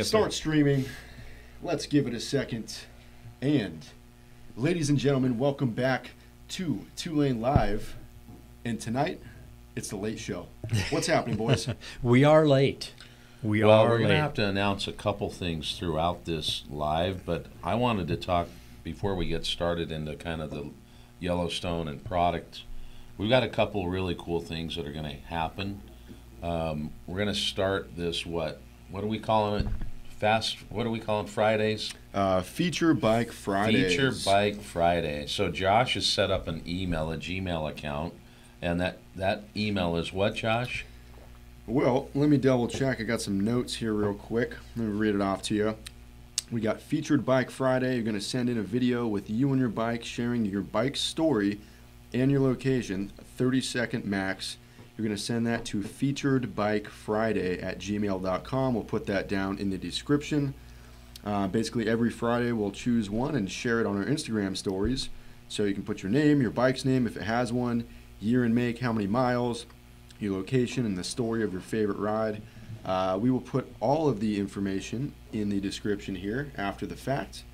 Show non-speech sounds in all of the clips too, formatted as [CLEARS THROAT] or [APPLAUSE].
get start there. streaming. Let's give it a second. And, ladies and gentlemen, welcome back to Two Lane Live. And tonight, it's the late show. What's happening, boys? [LAUGHS] We are late. We Well, are we're going to have to announce a couple things throughout this live, but I wanted to talk before we get started into kind of the Yellowstone and product. We've got a couple really cool things that are going to happen. Um, we're going to start this what? What are we calling it? Fast. What do we call it? Fridays? Uh, Feature Bike Fridays. Feature Bike Friday. So Josh has set up an email, a Gmail account, and that that email is what, Josh? Well, let me double check. I got some notes here real quick. Let me read it off to you. We got Featured Bike Friday. You're going to send in a video with you and your bike sharing your bike story and your location, 30 second max. You're going to send that to featuredbikefriday at gmail.com. We'll put that down in the description. Uh, basically, every Friday we'll choose one and share it on our Instagram stories. So you can put your name, your bike's name if it has one, year and make, how many miles, your location, and the story of your favorite ride. Uh, we will put all of the information in the description here after the fact.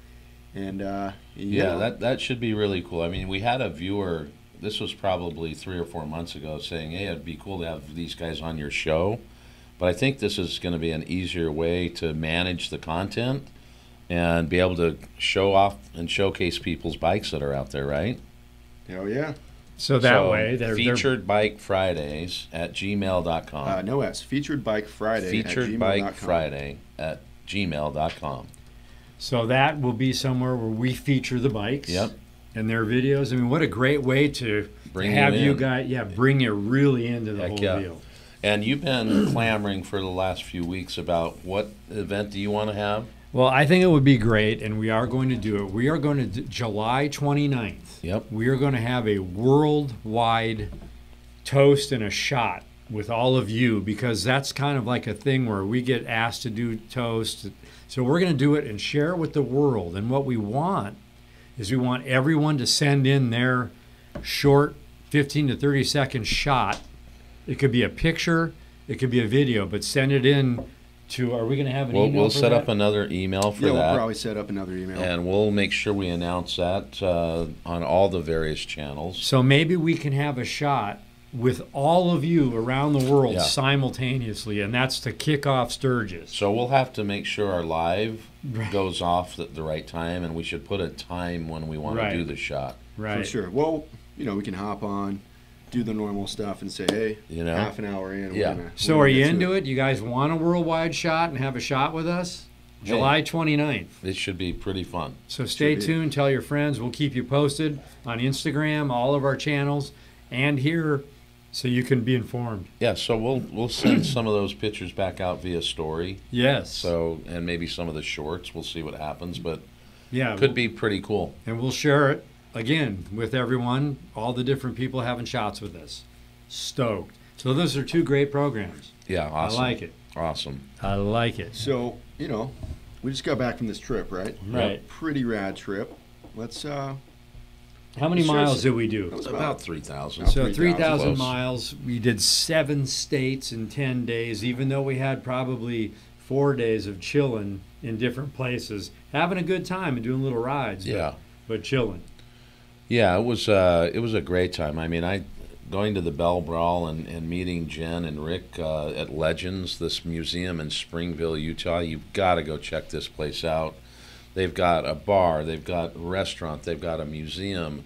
And uh, Yeah, that that should be really cool. I mean, we had a viewer. This was probably three or four months ago, saying, "Hey, it'd be cool to have these guys on your show." But I think this is going to be an easier way to manage the content and be able to show off and showcase people's bikes that are out there, right? Hell yeah. so that way, they're, they're featured bike Fridays at gmail.com. Uh, no S. Featured Bike Friday. featured at bike Friday at gmail.com. so that will be somewhere where we feature the bikes. Yep. And their videos. I mean, what a great way to Bring have you you, guys, yeah, bring you really into the Heck whole yeah. deal. And you've been [CLEARS THROAT] clamoring for the last few weeks about what event do you want to have? Well, I think it would be great, and we are going to do it. We are going to, do, July 29th, Yep. we are going to have a worldwide toast and a shot with all of you because that's kind of like a thing where we get asked to do toast. So we're going to do it and share it with the world. And what we want is we want everyone to send in their short 15 to 30 second shot. It could be a picture, it could be a video, but send it in to. Are we going to have an We'll, email? we'll for set that? up another email for Yeah, we'll probably set up another email. and we'll make sure we announce that uh, on all the various channels. So maybe we can have a shot with all of you around the world Yeah. simultaneously, and that's to kick off Sturgis. So we'll have to make sure our live Right. goes off at the right time, and we should put a time when we want Right. to do the shot. Right. For sure. Well, you know, we can hop on, do the normal stuff, and say, hey, You know? half an hour in. Yeah. We're gonna, So we're are you into it? You guys want a worldwide shot and have a shot with us? Hey. July 29th. It should be pretty fun. So stay tuned, tell your friends. We'll keep you posted on Instagram, all of our channels, and here so you can be informed. Yeah, so we'll we'll send some of those pictures back out via story. Yes. So and maybe some of the shorts. We'll see what happens, but yeah, could be pretty cool. and we'll share it again with everyone, all the different people having shots with us. Stoked. So those are two great programs. Yeah, awesome. I like it. Awesome. I like it. So, you know, we just got back from this trip, right? Right. Pretty rad trip. Let's, uh, How many miles did we do? that was About about, three thousand. So 3,000 3,000 close. miles. We did seven states in 10 days, even though we had probably four days of chilling in different places, having a good time and doing little rides. but- Yeah. But chilling. Yeah, it was uh, it was a great time. I mean, I going to the Bell Brawl and, and meeting Jen and Rick uh, at Legends, this museum in Springville, Utah. You've got to go check this place out. They've got a bar, they've got a restaurant, they've got a museum.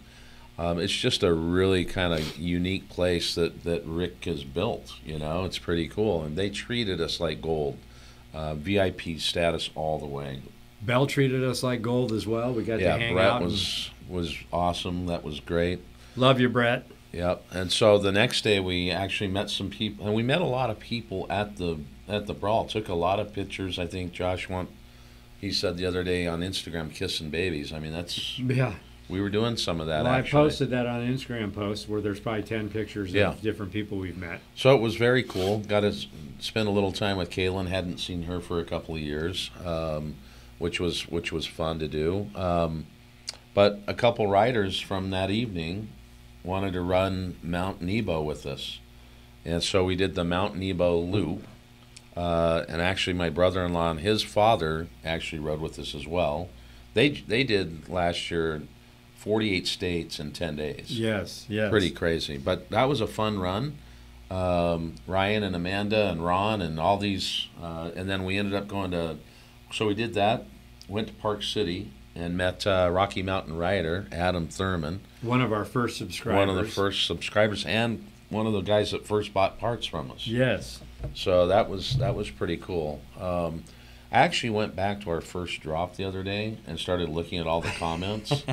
Um, it's just a really kind of unique place that, that Rick has built. You know, it's pretty cool, and they treated us like gold, uh, VIP status all the way. Bell treated us like gold as well. We got yeah, to hang Brett out. was was awesome. That was great. love you, Brett. Yep. And so the next day we actually met some people, and we met a lot of people at the at the brawl. Took a lot of pictures. I think Josh want. He said the other day on Instagram, kissing babies. I mean, that's Yeah. we were doing some of that. Well, I posted that on Instagram post where there's probably 10 pictures Yeah. of different people we've met. So it was very cool. Got to spend a little time with Kaylin. Hadn't seen her for a couple of years, um, which was which was fun to do. Um, but a couple riders from that evening wanted to run Mount Nebo with us, and so we did the Mount Nebo loop. Uh, and actually, my brother-in-law and his father actually rode with us as well. They they did last year, 48 states in 10 days. Yes, yes. Pretty crazy, but that was a fun run. Um, Ryan and Amanda and Ron and all these, uh, and then we ended up going to. So we did that. Went to Park City and met uh, Rocky Mountain rider Adam Thurman, One of our first subscribers. one of the first subscribers, and one of the guys that first bought parts from us. Yes. So that was that was pretty cool. Um, I actually went back to our first drop the other day and started looking at all the comments.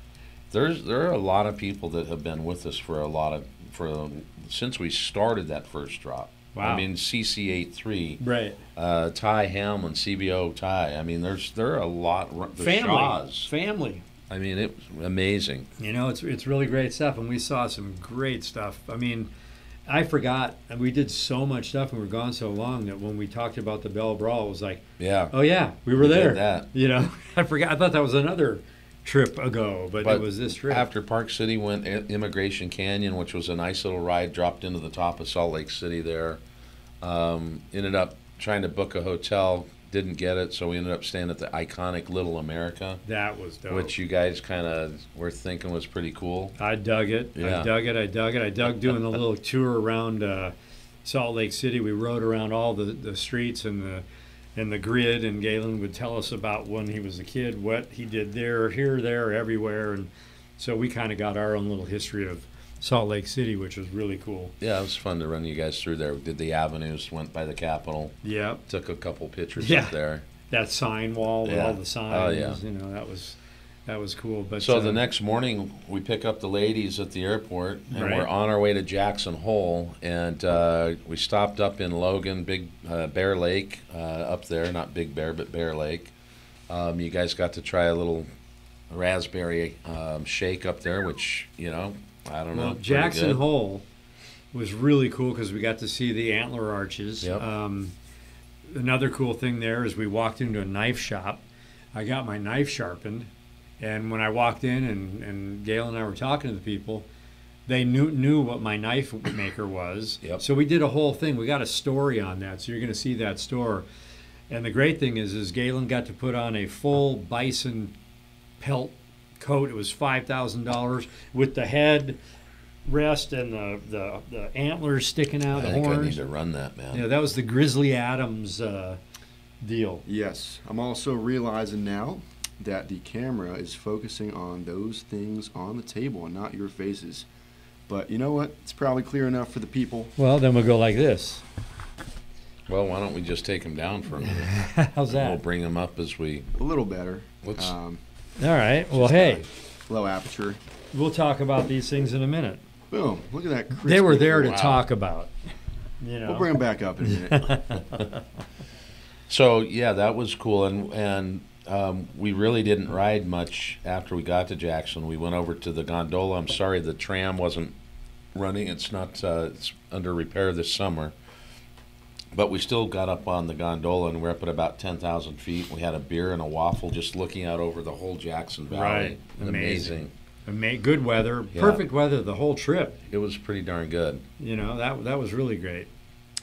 [LAUGHS] There's there are a lot of people that have been with us for a lot of for since we started that first drop. Wow. I mean CC83, Right. uh, Ty Hamlin, CBO Ty. I mean there's there are a lot. The Family. Shaws. Family. I mean it was amazing. You know, it's it's really great stuff, and we saw some great stuff. I mean, I forgot, and we did so much stuff, and we were gone so long that when we talked about the Bell Brawl, it was like, Yeah. oh yeah, we were We there. that. You know, [LAUGHS] I forgot. I thought that was another trip ago, but, But it was this trip. After Park City went Emigration Canyon, which was a nice little ride, dropped into the top of Salt Lake City there. Um, ended up trying to book a hotel, didn't get it, so we ended up staying at the iconic Little America, that was dope. which you guys kind of were thinking was pretty cool. I dug it. I dug it. I dug it. I dug doing a little [LAUGHS] tour around uh, Salt Lake City. We rode around all the, the streets and the and the grid, and Galen would tell us about when he was a kid, what he did there, here, there, everywhere, and so we kind of got our own little history of Salt Lake City, which was really cool. Yeah, it was fun to run you guys through there. Did the avenues, went by the Capitol, Yep, took a couple pictures Yeah. up there. that sign wall with Yeah. all the signs. Oh, yeah. You know that was that was cool. But So uh, the next morning, we pick up the ladies at the airport, and Right. we're on our way to Jackson Hole, and uh, we stopped up in Logan, Big uh, Bear Lake, uh, up there, not Big Bear, but Bear Lake. Um, you guys got to try a little raspberry um, shake up there, which you know, I don't know. Well, pretty Jackson. Hole was really cool because we got to see the antler arches. Yep. Um, another cool thing there is we walked into a knife shop. I got my knife sharpened, and when I walked in and, and Gail and I were talking to the people, they knew knew what my knife maker was. Yep. So we did a whole thing. We got a story on that, so you're going to see that store. And the great thing is, is Galen got to put on a full bison pelt coat. It was five thousand dollars with the head rest and the, the, the antlers sticking out, I the think I need to run that, man. Yeah, that was the Grizzly Adams uh, deal. Yes, I'm also realizing now that the camera is focusing on those things on the table and not your faces. But you know what? It's probably clear enough for the people. Well, then we'll go like this. Well, why don't we just take them down for a minute? [LAUGHS] How's that? We'll bring them up as we. A little better. Let's. Um, All right. Well, hey, low aperture. we'll talk about these things in a minute. Boom! Look at that. They were crispy- there to Wow. talk about. You know. We'll bring them back up in a minute. [LAUGHS] So yeah, that was cool, and and um, we really didn't ride much after we got to Jackson. We went over to the gondola. I'm sorry, the tram wasn't running. It's not. Uh, it's under repair this summer. But we still got up on the gondola, and we're up at about ten thousand feet. We had a beer and a waffle, just looking out over the whole Jackson Valley. Right. Amazing. Ama- good weather, Yeah. perfect weather the whole trip. It was pretty darn good. You know that that was really great.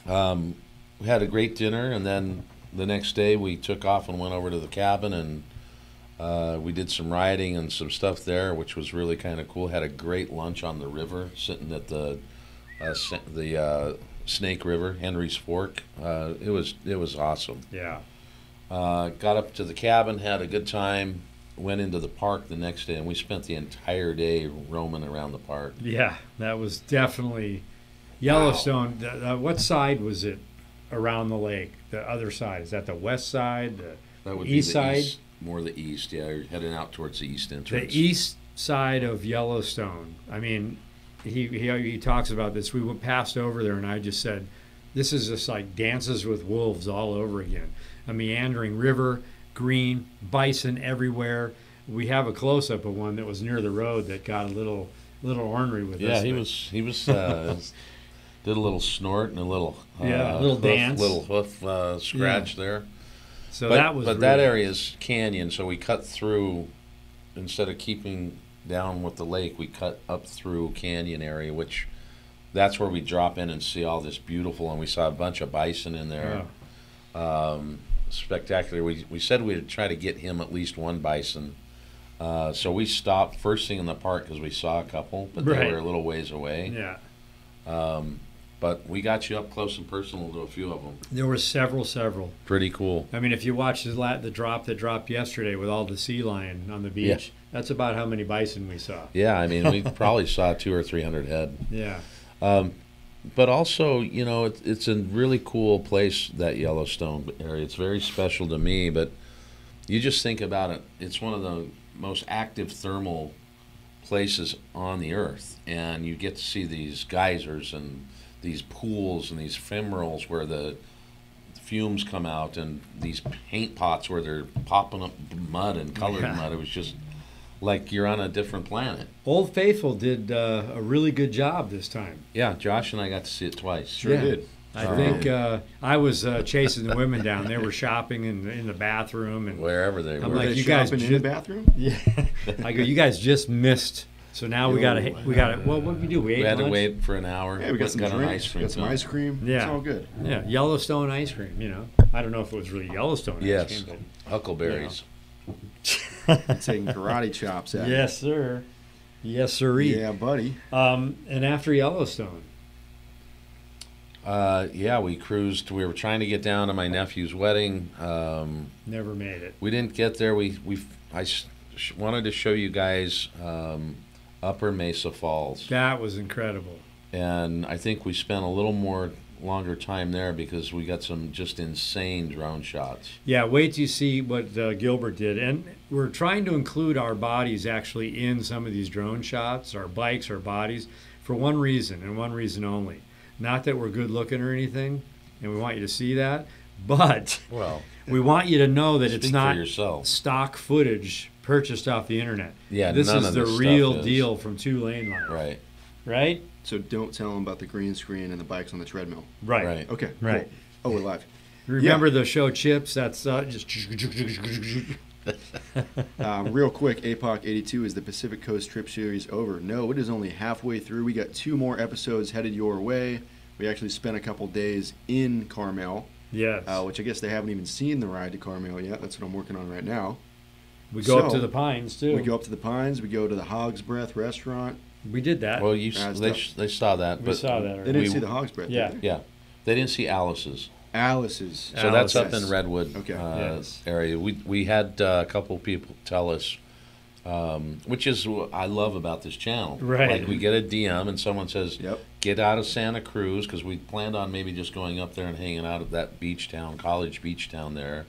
Um, we had a great dinner, and then the next day we took off and went over to the cabin, and uh, we did some riding and some stuff there, which was really kind of cool. Had a great lunch on the river, sitting at the uh, the uh, Snake River, Henry's Fork. Uh, it was it was awesome. Yeah. Uh, got up to the cabin, had a good time. Went into the park the next day, and we spent the entire day roaming around the park. Yeah, that was definitely Yellowstone. The, what side was it around the lake? The other side is that the west side, the, That would East be the side? east, more the east. Yeah, you're heading out towards the east entrance. the east side of Yellowstone. I mean, he, he he talks about this. We went past over there, and I just said, "This is just like Dances with Wolves all over again." A meandering river, green, bison everywhere. We have a close up of one that was near the road that got a little little ornery with Yeah, us. he but- was he was uh, [LAUGHS] did a little snort and a little uh, Yeah, a little hoof, dance. little hoof uh, scratch there. So but that was but that area is canyon, so we cut through instead of keeping down with the lake, we cut up through canyon area, which that's where we drop in and see all this beautiful. And we saw a bunch of bison in there. Yeah. Um, spectacular. We, we said we'd try to get him at least one bison. Uh, so we stopped first thing in the park because we saw a couple, but Right. they were a little ways away. Yeah. Um, but we got you up close and personal to a few of them. There were several, several. Pretty cool. I mean, if you watch the, la- the drop that dropped yesterday with all the sea lion on the beach. That's about how many bison we saw. Yeah, I mean, we [LAUGHS] probably saw two or three hundred head. Yeah. Um, but also, you know, it, it's a really cool place, that Yellowstone area. It's very special to me, but you just think about it. It's one of the most active thermal places on the earth. And you get to see these geysers and these pools and these fumaroles where the fumes come out and these paint pots where they're popping up mud and colored Yeah. mud. It was just like you're on a different planet. Old Faithful did uh, a really good job this time. Yeah, Josh and I got to see it twice. Sure Yeah. did. I Um, think uh, I was uh, chasing the women down. They were shopping in, in the bathroom, and Wherever they were. I'm were. like, they you guys shopping in ju- the bathroom? [LAUGHS] yeah, [LAUGHS] I go, you guys just missed. So now we got to we got to. Well, what did we do? We ate we had to wait for an hour. Yeah, we got some an drinks, ice cream. got some too. ice cream. Yeah. It's all good. Yeah, Yellowstone ice cream. You know, I don't know if it was really Yellowstone Yes. ice cream, Huckleberries. [LAUGHS] Taking karate chops but at it. yes, sir. Yes, sirree. Yeah, buddy. Um, and after Yellowstone, Uh, yeah, we cruised. We were trying to get down to my nephew's wedding. Um, never made it. we didn't get there. We we I sh- wanted to show you guys um, Upper Mesa Falls, That was incredible. and I think we spent a little more longer time there because we got some just insane drone shots. Yeah, wait till you see what uh, Gilbert did. And we're trying to include our bodies actually in some of these drone shots, our bikes, our bodies, for one reason and one reason only. Not that we're good looking or anything, and we want you to see that, but Well, we want you to know that it's not yourself. stock footage purchased off the internet. Yeah, this none is of the real is. deal from Two Lane Line, Right. right? So don't tell them about the green screen and the bikes on the treadmill. Right. Right. Okay. Right. Cool. Oh, we're live. Remember the show Chips? That's uh, just. [LAUGHS] Uh, real quick, APOC 82 is the Pacific Coast Trip Series over. No, it is only halfway through. We got two more episodes headed your way. We actually spent a couple days in Carmel, Yes. uh, which I guess they haven't even seen the ride to Carmel yet. That's what I'm working on right now. we go up to the Pines too. We go up to the Pines. We go to the Hog's Breath restaurant. We did that. Well, you s- That's they, tough. sh- they saw that, we but saw that They didn't We- see the Hog's Breath. did Yeah. they? yeah, they didn't see Alice's. Alice's. So that's up Alice's. in Redwood Okay. uh, Yes. area. We we had uh, a couple people tell us, um, which is what I love about this channel. Right. Like we get a DM and someone says, Yep. "Get out of Santa Cruz," because we planned on maybe just going up there and hanging out at that beach town, college beach town there.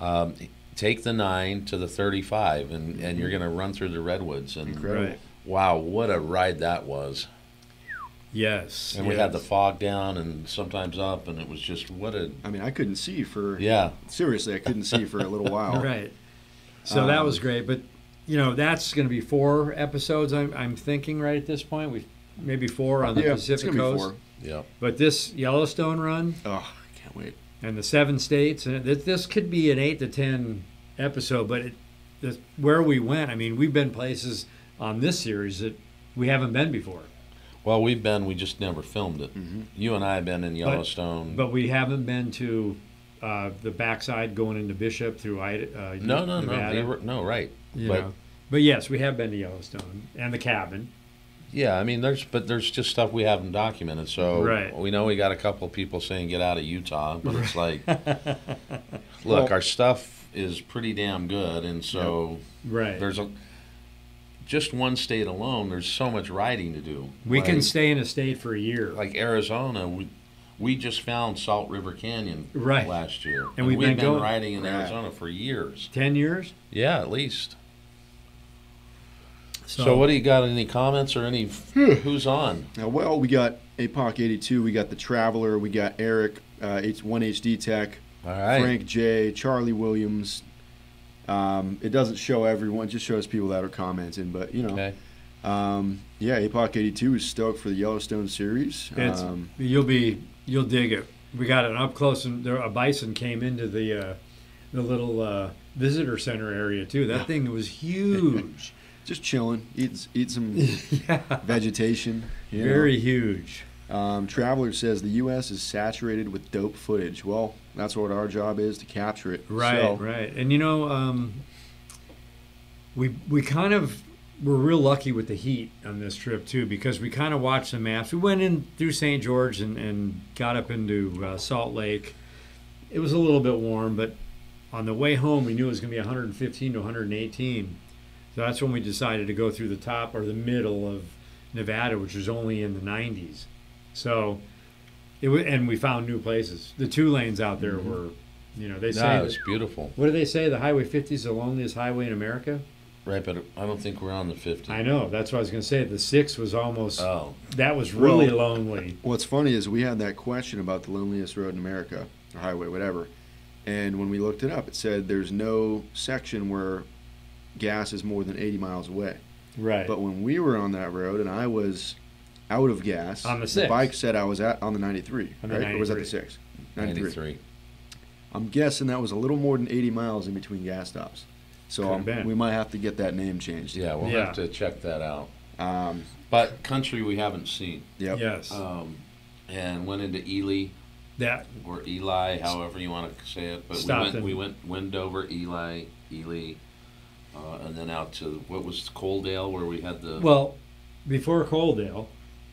Um, take the nine to the thirty-five, and and you're going to run through the redwoods. And Incredible. Right. Wow, what a ride that was! Yes. And we had the fog down and sometimes up, and it was just what a I mean, I couldn't see for. yeah. Seriously, I couldn't see for a little [LAUGHS] while. Right. So that Um, was great, but you know that's going to be four episodes. I'm I'm thinking right at this point we maybe four on the yeah, it's Pacific gonna be Coast. four. Yeah. But this Yellowstone run Oh, I can't wait. and the seven states, and this, this could be an eight to ten episode. But it, this, where we went, I mean, we've been places on this series that we haven't been before. Well, we've been, we just never filmed it. hmm You and I have been in Yellowstone. But we haven't been to uh, the backside going into Bishop through Ida, uh, no, no, no, Nevada, you were- no, right. you but know. But yes, we have been to Yellowstone and the cabin. yeah, I mean, there's, but there's just stuff we haven't documented. So Right. we know we got a couple of people saying get out of Utah, but it's like, [LAUGHS] look, Well- our stuff is pretty damn good, and so Right. there's a just one state alone. There's so much riding to do. We like, can stay in a state for a year. like Arizona. We we just found Salt River Canyon Right. last year, And we've we've been been, going- riding in Right. Arizona for years. Ten years. Yeah, at least. So, what do you got? Any comments or any? who's on? Now, well, we got APOC 82, we got the Traveler, we got Eric, uh, H- 1HD Tech, All right. Frank J, Charlie Williams. Um, it doesn't show everyone; it just shows people that are commenting. But you know, Okay. um, yeah, APOC 82 is stoked for the Yellowstone series. It's, Um, you'll be you'll dig it. We got an up close and there a bison came into the uh, the little uh, visitor center area too. That thing was huge. [LAUGHS] just chilling, eat eat some [LAUGHS] yeah. vegetation. you know. Very huge. Um, Traveler says the U.S. is saturated with dope footage. Well, That's what our job is to capture it. Right, So, right. And you know, um, we we kind of were real lucky with the heat on this trip too, because we kind of watched the maps. We went in through St. George and, and got up into uh, Salt Lake. It was a little bit warm, but on the way home, we knew it was going to be 115 to 118. So that's when we decided to go through the top or the middle of Nevada, which was only in the 90s. So it was, and we found new places. The two lanes out there mm-hmm. were, you know, they say No, it was beautiful. what do they say? The Highway 50 is the loneliest highway in America. Right, but I don't think we're on the 50. I know. That's what I was going to say. The six was almost. Oh, that was really Well- lonely. What's funny is we had that question about the loneliest road in America, or highway, whatever. And when we looked it up, it said there's no section where gas is more than 80 miles away. Right. But when we were on that road and I was out of gas, On the six. bike said I was at on the 93, On the right? Or was that the 93. six? 93. 93. I'm guessing that was a little more than 80 miles in between gas stops. So um, we might have to get that name changed. Yeah, we'll Yeah. have to check that out. Um, But country we haven't seen. yep. Yes. Um, and went into Ely that. or Eli, however you want to say it. But we went, in- we went Wendover, Eli, Ely, uh, and then out to what was Coaldale, where we had the. Well, before Coaldale,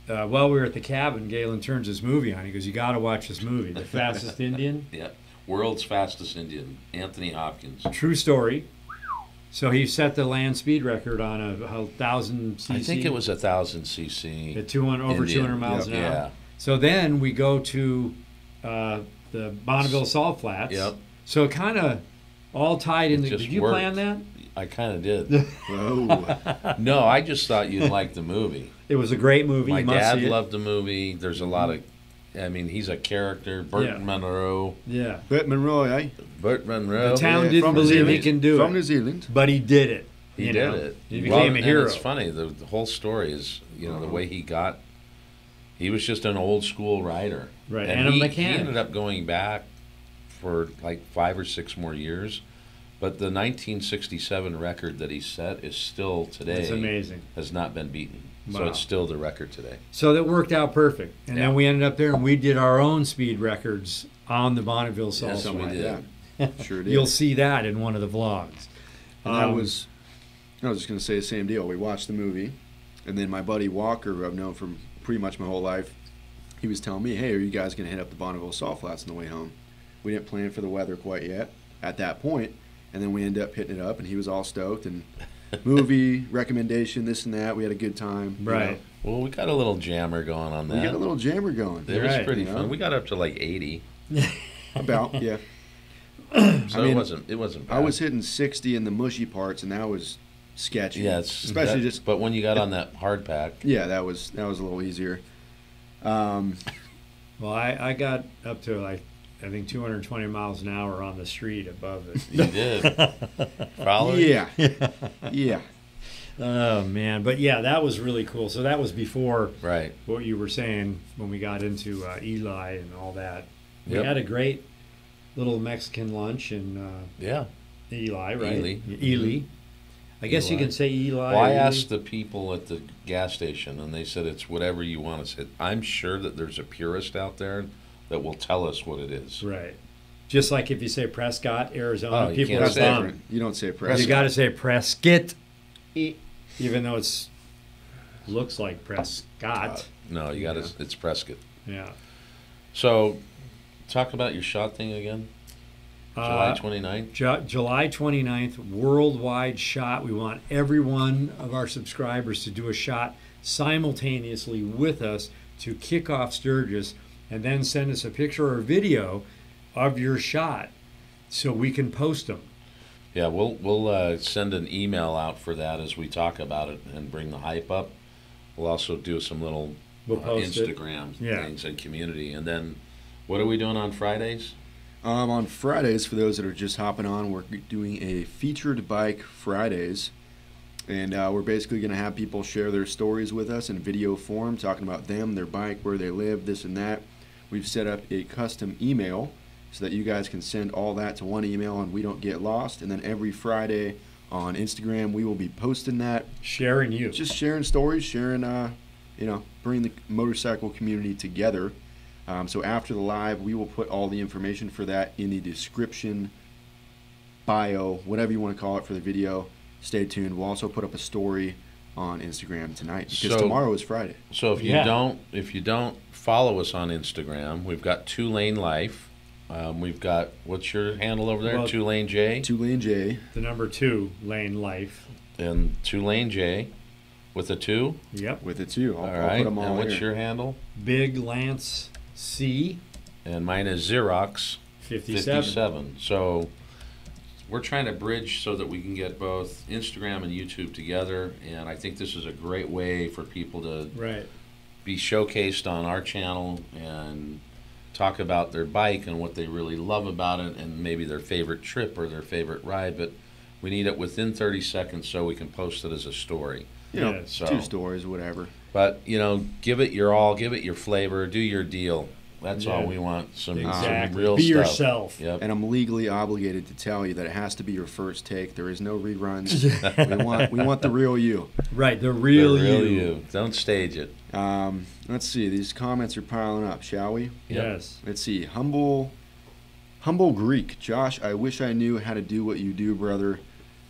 uh, while we were at the cabin, Galen turns his movie on. He goes, "You got to watch this movie, The Fastest [LAUGHS] Indian." yeah, world's fastest Indian, Anthony Hopkins. True story. So he set the land speed record on a, a thousand cc. I think it was a thousand cc. at 200 over 200 miles Yep. an hour. Yeah. So then we go to uh, the Bonneville Salt Flats. Yep. So it kind of all tied in. It The, did you worked. plan that? I kind of did. [LAUGHS] [LAUGHS] No, I just thought you'd like the movie. It was a great movie. My must dad see loved the movie. There's a lot of, I mean, he's a character. Burt Yeah. Munro. Yeah. Burt Munro, eh? Burt Munro. The town Yeah, didn't from New believe he Zealand. can do From it, New Zealand. but he did it. He you did know? it. He Well, became a and hero. it's funny. The, the whole story is, you know, the Uh-huh. way he got. He was just an old school rider, Right, And, and a he, mechanic. he ended up going back for like five or six more years, but the 1967 record that he set is still today It's amazing. has not been beaten. So it's still the record today. So that worked out perfect. And Yeah. then we ended up there and we did our own speed records on the Bonneville Salt Yes, we did. Yeah. [LAUGHS] Sure did. You'll see that in one of the vlogs. And that Um, was, I was just going to say the same deal. We watched the movie, and then my buddy Walker, who I've known for pretty much my whole life, he was telling me, hey, are you guys going to hit up the Bonneville Salt Flats on the way home? We didn't plan for the weather quite yet at that point, and then we ended up hitting it up, and he was all stoked, and [LAUGHS] movie, recommendation, this and that. We had a good time. you Right. Well, we got a little jammer going on know. We that. got a little jammer going. it was Right. pretty You know? fun. We got up to like 80, [LAUGHS] About, yeah. so I mean, it wasn't. It wasn't. Bad. I was hitting 60 in the mushy parts, and that was sketchy. Yeah, especially that- just But when you got on that hard pack, yeah, that was that was a little easier. Um, Well, I, I got up to like, I think 220 miles an hour on the street above it. you did. [LAUGHS] Probably. yeah, yeah. oh, man. But yeah, that was really cool. So that was before Right. what you were saying when we got into uh, Eli and all that. We Yep. had a great little Mexican lunch in uh, Yeah. Eli, right? Ely. Ely. I guess you can say Eli. Well, I asked the people at the gas station, and they said it's whatever you want to say. I'm sure that there's a purist out there that will tell us what it is. Right. Just like if you say Prescott, Arizona, Oh, you people can't are That's bummed. You don't say Prescott. You got to say Prescott, even though it's looks like Prescott. No, you got to. Yeah. It's Prescott. yeah. So, talk about your shot thing again. July Uh, 29th. Ju- July 29th, worldwide shot. We want every one of our subscribers to do a shot simultaneously with us to kick off Sturgis and then send us a picture or video of your shot so we can post them. Yeah, we'll we'll uh, send an email out for that as we talk about it and bring the hype up. We'll also do some little We'll uh. Instagram Yeah. things and community, and then what are we doing on Fridays? Um, on Fridays, for those that are just hopping on, we're doing a featured bike Fridays, and uh, we're basically going to have people share their stories with us in video form, talking about them, their bike, where they live, this and that. We've set up a custom email so that you guys can send all that to one email and we don't get lost. And then every Friday on Instagram, we will be posting that, Sharing you. just sharing stories, sharing, uh, you know, bringing the motorcycle community together. Um, so after the live, we will put all the information for that in the description, bio, whatever you want to call it for the video. Stay tuned. We'll also put up a story on Instagram tonight because So- tomorrow is Friday. So if you Yeah. don't if you don't follow us on Instagram, we've got Two Lane Life. Um, we've got what's your handle over there? Well- Two Lane J Two Lane J. The number two lane life. and Two Lane J with a two. Yep. with it too. I'll, all I'll put them all and what's here. your handle? Big Lance C. And mine is Xerox 57. 57. So we're trying to bridge so that we can get both Instagram and YouTube together. And I think this is a great way for people to Right. Be showcased on our channel and talk about their bike and what they really love about it and maybe their favorite trip or their favorite ride. But we need it within 30 seconds so we can post it as a story. You know, Yeah, so- two stories, whatever. But, you know, give it your all, give it your flavor, do your deal. That's all we want. Some, some Exactly. real Be stuff. yourself. Yep. And I'm legally obligated to tell you that it has to be your first take. There is no reruns. [LAUGHS] we want we want the real you. Right. The The real, real you. you. Don't stage it. Um, let's see. These comments are piling up, shall we? Yep. Yes. Let's see. Humble, humble Greek. Josh, I wish I knew how to do what you do, brother.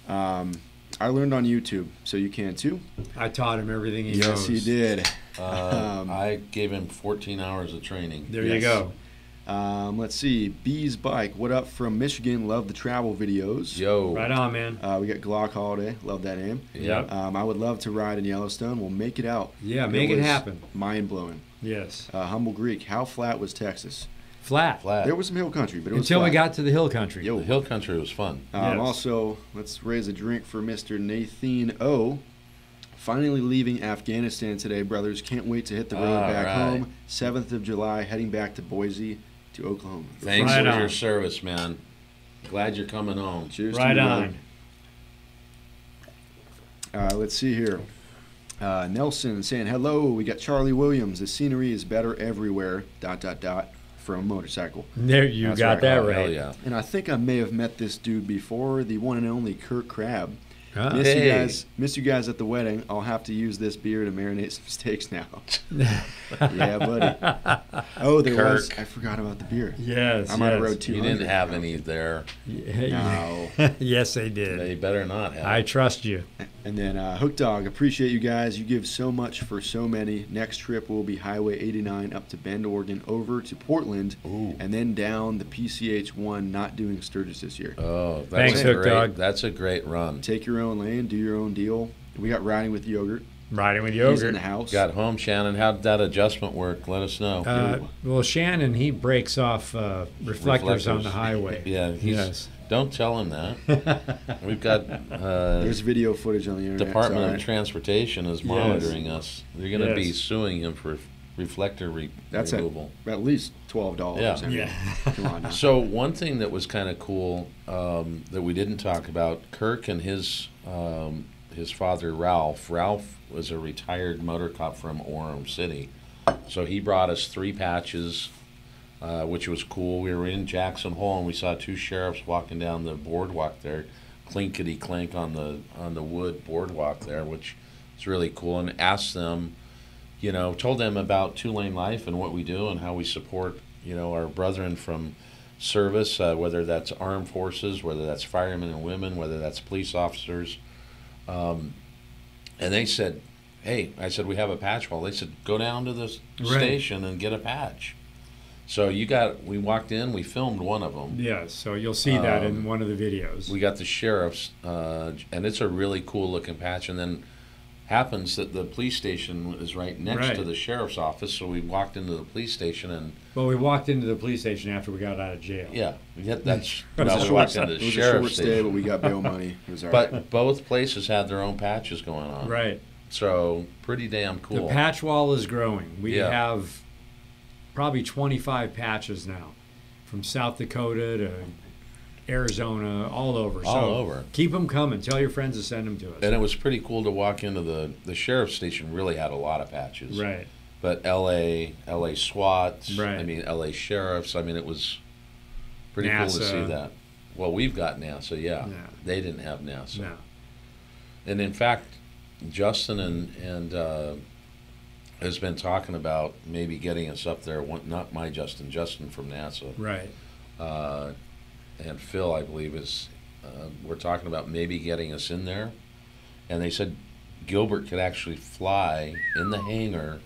Um, I learned on YouTube, so you can too. I taught him everything he yes, knows. he did. Uh, [LAUGHS] Um, I gave him 14 hours of training. There you go. Um, let's see. Bees Bike. What up from Michigan? Love the travel videos. Yo. Right on, man. Uh, we got Glock Holiday. Love that name. Yep. Um, I would love to ride in Yellowstone. We'll make it out. Yeah, make it was happen. Mind blowing. Yes. Uh, Humble Greek. How flat was Texas? Flat. Flat. There was some hill country, but it was Until we flat. got to the hill country. Yo. The hill country was fun. Um, Yes. Also, let's raise a drink for Mr. Nathan O. Finally leaving Afghanistan today, brothers. Can't wait to hit the road All back right. home. 7th of July, heading back to Boise to Oklahoma. Thanks Right for on. your service, man. Glad you're coming home. Cheers Right to you, brother. on. Uh, let's see here. Uh, Nelson saying, hello, we got Charlie Williams. The scenery is better everywhere, dot, dot, dot, from a Motorcycle. There you That's got right. that Oh, right. hell yeah. And I think I may have met this dude before, the one and only Kurt Crab. Ah. Miss you guys, miss you guys at the wedding. I'll have to use this beer to marinate [LAUGHS] some steaks now. [LAUGHS] yeah, buddy. Oh, there was. I forgot about the beer. yes. I might have yes. rode two. You didn't have any there. Yeah. No. [LAUGHS] yes, they did. They better not have. I trust you. And then uh, Hook Dog, appreciate you guys. You give so much for so many. Next trip will be Highway 89 up to Bend, Oregon, over to Portland, Ooh. and then down the PCH one. Not doing Sturgis this year. Oh, that's Thanks, a Hook great, Dog. That's a great run. Take your own lane, do your own deal. We got riding with yogurt. Riding with yogurt. He's in the house. Got home, Shannon. How did that adjustment work? Let us know. Uh, well, Shannon, he breaks off uh, reflectors, on the highway. [LAUGHS] yeah, he's, Yes. Don't tell him that. [LAUGHS] We've got uh, There's video footage on the internet. Department It's all of. Transportation is monitoring us. They're going to be suing him for reflector re- That's it. removal. At least twelve dollars. Yeah. Yeah. Come on now. So one thing that was kind of cool um, that we didn't talk about, Kirk and his um, his father Ralph. Ralph was a retired motor cop from Orem City, so he brought us three patches, uh, which was cool. We were in Jackson Hole and we saw two sheriffs walking down the boardwalk there, clinkety clink on the on the wood boardwalk there, which is really cool. And asked them, you know, told them about Two Lane Life and what we do and how we support, you know, our brethren from service, uh, whether that's armed forces, whether that's firemen and women, whether that's police officers. Um, and they said, hey, I said, we have a patch wall. They said, go down to the Right. station and get a patch. So you got, we walked in, we filmed one of them. Yes, so you'll see that in Um, one of the videos. We got the sheriff's, uh, and it's a really cool looking patch. And then happens that the police station is right next to the sheriff's office. So we walked into the police station, and well, we walked into the police station after we got out of jail. yeah, get that's [LAUGHS] It was a we short, it was a short stay, but we got bail money. It was all right. But both places had their own patches going on. Right. So pretty damn cool. The patch wall is growing. We Yeah. have probably 25 patches now from South Dakota to Arizona, all over. All so over. Keep them coming. Tell your friends to send them to us. and it was pretty cool to walk into the the sheriff's station. Really had a lot of patches. right. But L.A. L.A. SWAT. Right. I mean L.A. sheriffs. I mean it was pretty cool to see that. Well, we've got NASA. Yeah. Yeah. They didn't have NASA. No. And in fact, Justin and and uh, has been talking about maybe getting us up there. One, not my Justin, Justin from NASA, Right. uh, and Phil, I believe, is. Uh, we're talking about maybe getting us in there, and they said Gilbert could actually fly in the hangar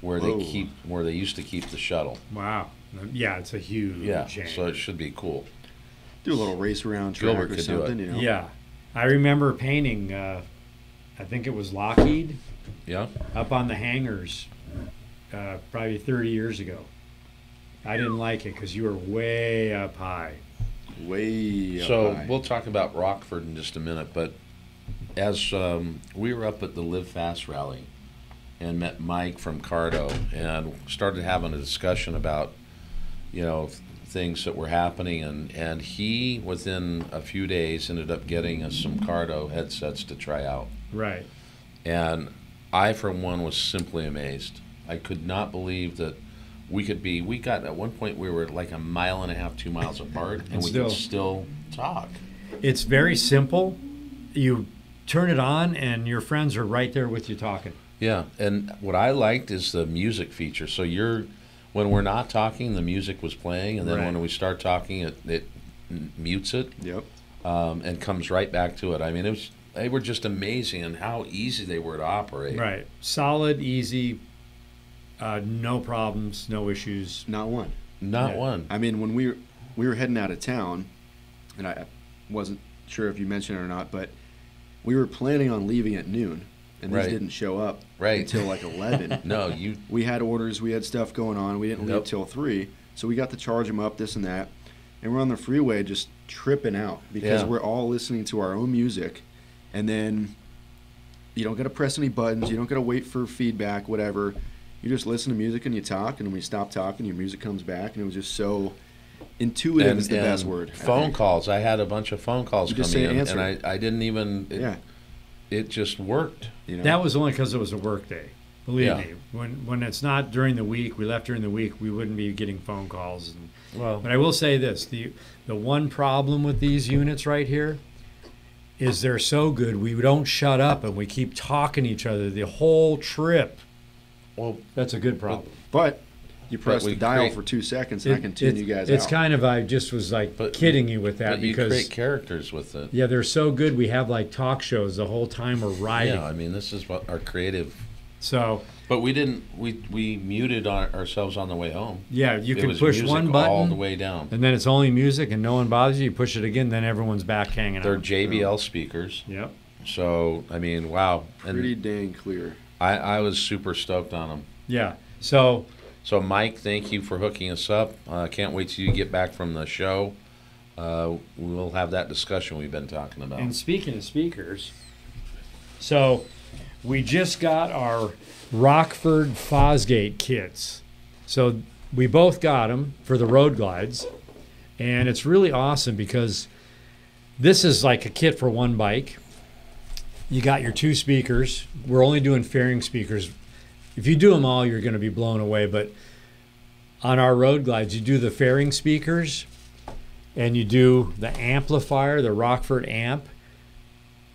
where Whoa. they keep where they used to keep the shuttle. Wow. Yeah, it's a huge Yeah, change. so it should be cool. Do a little race around track Gilbert or could do it. something, you know. Yeah. I remember painting, uh, I think it was Lockheed, Yeah. up on the hangars uh, probably 30 years ago. I didn't like it because you were way up high. Way up So high. we'll talk about Rockford in just a minute, but as um, we were up at the Live Fast rally and met Mike from Cardo and started having a discussion about, you know, things that were happening, and and he within a few days ended up getting us some Cardo headsets to try out, Right. and I for one was simply amazed. I could not believe that. We could be. We got at one point. We were like a mile and a half, two miles apart, and, And we still- could still talk. It's very simple. You turn it on, and your friends are right there with you talking. Yeah, and what I liked is the music feature. So you're when we're not talking, the music was playing, and then Right. when we start talking, it it mutes it Yep. um, and comes right back to it. I mean, it was they were just amazing and how easy they were to operate. Right. Solid, easy, uh, no problems, no issues. Not one. Not Yeah. one. I mean, when we were, we were heading out of town, and I wasn't sure if you mentioned it or not, but we were planning on leaving at noon, and these didn't show up Right. until like [LAUGHS] 11. No, you. we had orders, we had stuff going on, we didn't leave Nope. till 3, so we got to charge them up, this and that, and we're on the freeway just tripping out because Yeah. we're all listening to our own music, and then you don't got to press any buttons, you don't got to wait for feedback, whatever. You just listen to music and you talk, and when you stop talking, your music comes back, and it was just so intuitive and, is the and best word. Phone think. calls. I had a bunch of phone calls You just coming say in, answer. and I, I didn't even. It, Yeah, it just worked. you know. That was only because it was a work day. Believe Yeah. me, when when it's not during the week, we left during the week, we wouldn't be getting phone calls. And, Well, but I will say this: the the one problem with these units right here is they're so good, we don't shut up and we keep talking to each other the whole trip. well, That's a good problem. but you press we the dial create- for two seconds, and I can tune you guys it's out. kind of I just was like But- kidding you with that but you because create characters with it. yeah, they're so good. We have like talk shows the whole time we're riding. Yeah, I mean, this is what our creative. So But we didn't. We we muted our, ourselves on the way home. yeah, you It can push music one all the button way down. and then it's only music and no one bothers you. You push it again, then everyone's back hanging They're out. JBL speakers, Yep. so I mean, wow. and pretty And dang clear. I, I was super stoked on them. Yeah. So So Mike, thank you for hooking us up. I uh, can't wait till you get back from the show. Uh, we'll have that discussion we've been talking about. And speaking of speakers, so we just got our Rockford Fosgate kits. So we both got them for the road glides, and it's really awesome because this is like a kit for one bike. You got your two speakers. We're only doing fairing speakers. If you do them all, you're going to be blown away. But on our road glides, you do the fairing speakers and you do the amplifier, the Rockford amp,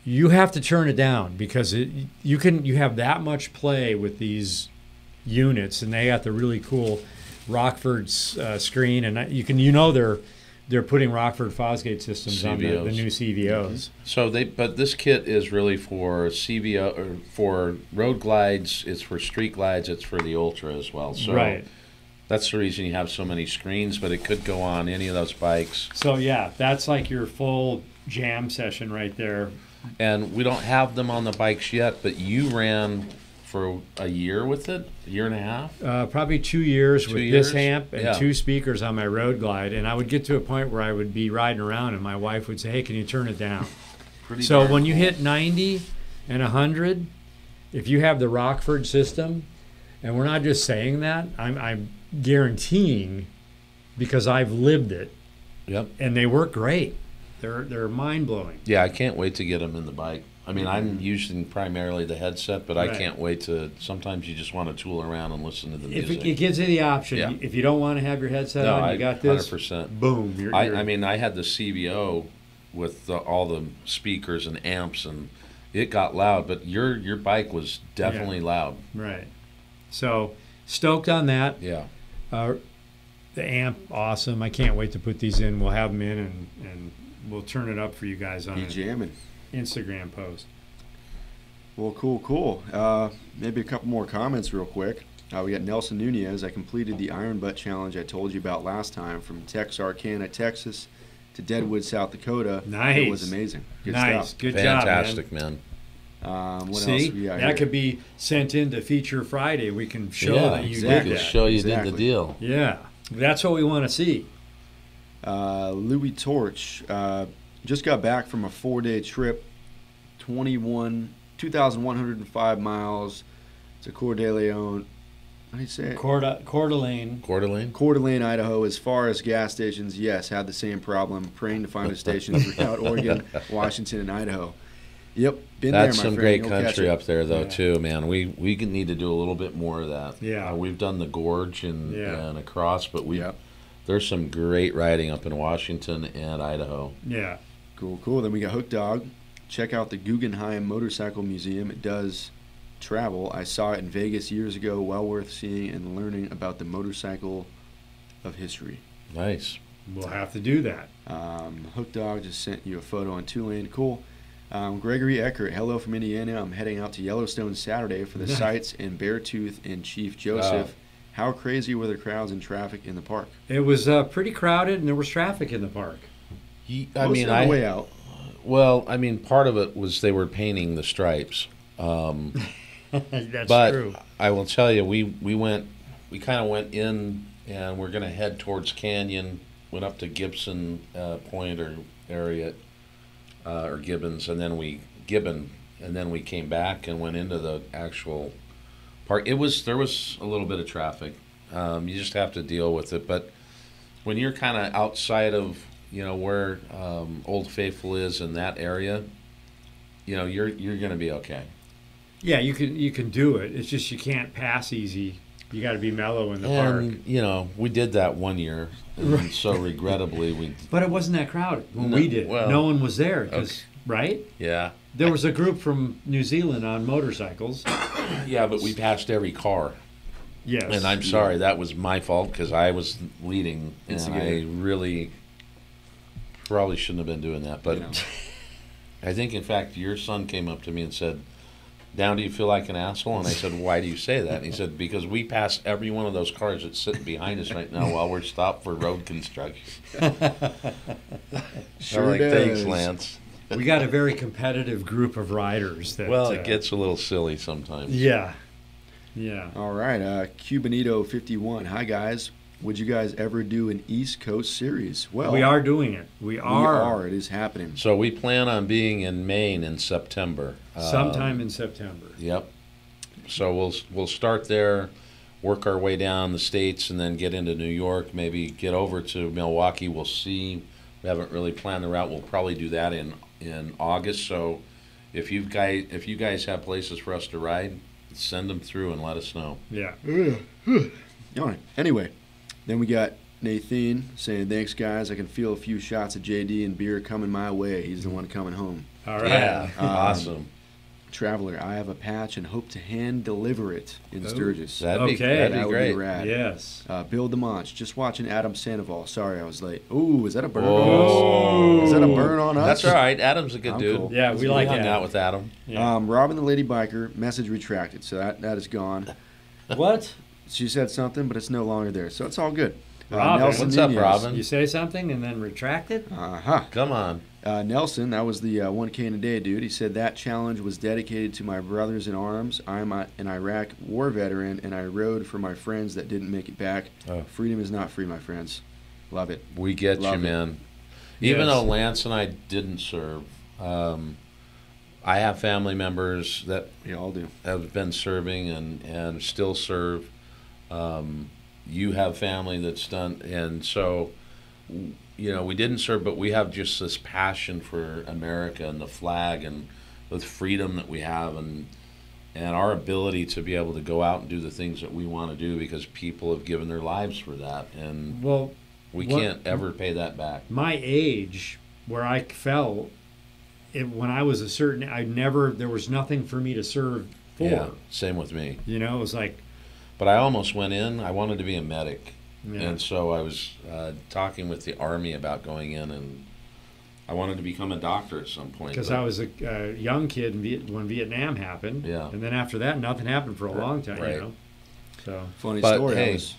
you have to turn it down because it, you can you have that much play with these units, and they got the really cool Rockford uh, screen, and you can you know they're they're putting Rockford Fosgate systems on the, the CVOs. new CVOs. So they, but this kit is really for CVO or for road glides. It's for street glides. It's for the Ultra as well. So right. that's the reason you have so many screens. But it could go on any of those bikes. So yeah, that's like your full jam session right there. And we don't have them on the bikes yet. But you ran for a year with it, a year and a half. Uh, probably two years Two with years? this amp and Yeah. two speakers on my road glide, and I would get to a point where I would be riding around, and my wife would say, "Hey, can you turn it down?" [LAUGHS] Pretty So when you hit 90 and 100, if you have the Rockford system, and we're not just saying that, I'm, I'm guaranteeing because I've lived it, Yep. and they work great. They're they're mind blowing. Yeah, I can't wait to get them in the bike. I mean, I'm using primarily the headset, but I Right. can't wait to. Sometimes you just want to tool around and listen to the If music. it, it gives you the option, Yeah. if you don't want to have your headset no, on, I you got this. 100%. Boom. You're, I, you're- I mean, I had the CVO with the, all the speakers and amps, and it got loud. But your your bike was definitely loud. right. So stoked on that. Yeah. Uh, the amp, awesome. I can't wait to put these in. We'll have them in and, and we'll turn it up for you guys on Be an jamming. Instagram post. Well, cool, cool. Uh, maybe a couple more comments real quick. Uh, we got Nelson Nunez. I completed the Iron Butt Challenge I told you about last time from Texarkana, Texas to Deadwood, South Dakota. Nice. It was amazing. Good nice. stuff. Good job, man. Fantastic, man. Um, what See, else we got that here? could be sent in to Feature Friday. We can show yeah, that you exactly. did that. show you did the deal. Yeah, that's what we want to see. Uh, Louis Torch uh, just got back from a four-day trip, 21, 2,105 miles to Coeur d'Alene. How do you say it? Coeur Coeur d'Alene. Coeur d'Alene? Coeur d'Alene, Idaho. As far as gas stations, yes, had the same problem. Praying to find a station [LAUGHS] throughout Oregon, Washington, and Idaho. Yep, been That's there, my some friend. great You'll country up there, though, Yeah. too, man. We we can need to do a little bit more of that. Yeah. Uh, we've done the gorge and Yeah. and across, but we Yep. There's some great riding up in Washington and Idaho. Yeah, Cool, cool. Then we got Hook Dog. Check out the Guggenheim Motorcycle Museum. It does travel. I saw it in Vegas years ago. Well worth seeing and learning about the motorcycle of history. Nice. we'll have to do that. Um, Hook Dog just sent you a photo on Two Lane. Cool. Um, Gregory Eckert, hello from Indiana. I'm heading out to Yellowstone Saturday for the Nice. sights in Beartooth and Chief Joseph. Wow. How crazy were the crowds and traffic in the park? It was uh, pretty crowded, and there was traffic in the park. Ye- I Mostly mean, on I the way out. well, I mean, part of it was they were painting the stripes. Um, [LAUGHS] That's but true. I will tell you, we we went, we kind of went in, and we're gonna head towards Canyon. Went up to Gibson uh, Point or area, uh, or Gibbons, and then we Gibbon, and then we came back and went into the actual park. It was there was a little bit of traffic. Um, you just have to deal with it, but when you're kind of outside of you know where um, Old Faithful is in that area, you know you're you're gonna be okay. Yeah, you can you can do it. It's just you can't pass easy. You got to be mellow in the park. You know, we did that one year, and so regrettably we [LAUGHS] But it wasn't that crowded when No, we did. well, no one was there 'cause- okay. right? yeah There was a group from New Zealand on motorcycles. Yeah, but we passed every car, Yes. and I'm sorry that was my fault because I was leading, and I okay. really probably shouldn't have been doing that. But You [LAUGHS] know. I think, in fact, your son came up to me and said. Down, do you feel like an asshole? And I said, Why do you say that? And he said, Because we pass every one of those cars that's sitting behind us right now while we're stopped for road construction. Sure [LAUGHS] I'm like, does. Thanks, Lance. We got a very competitive group of riders. That, Well, uh, it gets a little silly sometimes. Yeah. Yeah. All right, uh, Cubanito51. Hi, guys. Would you guys ever do an East Coast series? Well, we are doing it. We are. We are. are. It is happening. So we plan on being in Maine in September. Sometime Um, in September. Yep. So we'll we'll start there, work our way down the states, and then get into New York. Maybe get over to Milwaukee. We'll see. We haven't really planned the route. We'll probably do that in in August. So if you guys if you guys have places for us to ride, send them through and let us know. Yeah. All right. Anyway, then we got Nathan saying, "Thanks, guys. I can feel a few shots of JD and beer coming my way. He's the one coming home." All right. Yeah, Um, awesome. Traveler, I have a patch and hope to hand deliver it in Oh. Sturgis. That'd be okay. that'd That be would be great. rad. Yes. Uh, Bill DeMonch, just watching Adam Sandoval. Sorry, I was late. Ooh, is that a burn Oh. on us? Is that a burn on us? That's all right. Adam's a good I'm dude. cool. Yeah, we like hung Adam. out with Adam. Yeah. Um, Robin the Lady Biker, message retracted. So that, that is gone. [LAUGHS] what? She said something, but it's no longer there. So it's all good. Uh, Robin. What's up, Robin? You say something and then retract it? Uh huh. Come on. Uh, Nelson, that was the uh, 1K in a day dude. He said that challenge was dedicated to my brothers in arms. I'm a, an Iraq war veteran, and I rode for my friends that didn't make it back. Oh. Freedom is not free, my friends. Love it. We get Love you, it. man. Even Yes. though Lance and I didn't serve, um, I have family members that We all do. have been serving and, and still serve. Um, you have family that's done, and so w- you know we didn't serve, but we have just this passion for America and the flag and the freedom that we have and and our ability to be able to go out and do the things that we want to do because people have given their lives for that, and Well, we What- can't ever pay that back. my age, where I fell, it, when I was a certain, I never, there was nothing for me to serve for. Yeah, same with me. You know, it was like, But I almost went in. I wanted to be a medic, Yeah. and so I was uh, talking with the army about going in, and I wanted to become a doctor at some point. Because I was a uh, young kid in Viet- when Vietnam happened. Yeah. And then after that, nothing happened for a long time. Right. You know. So Funny But, story. I was,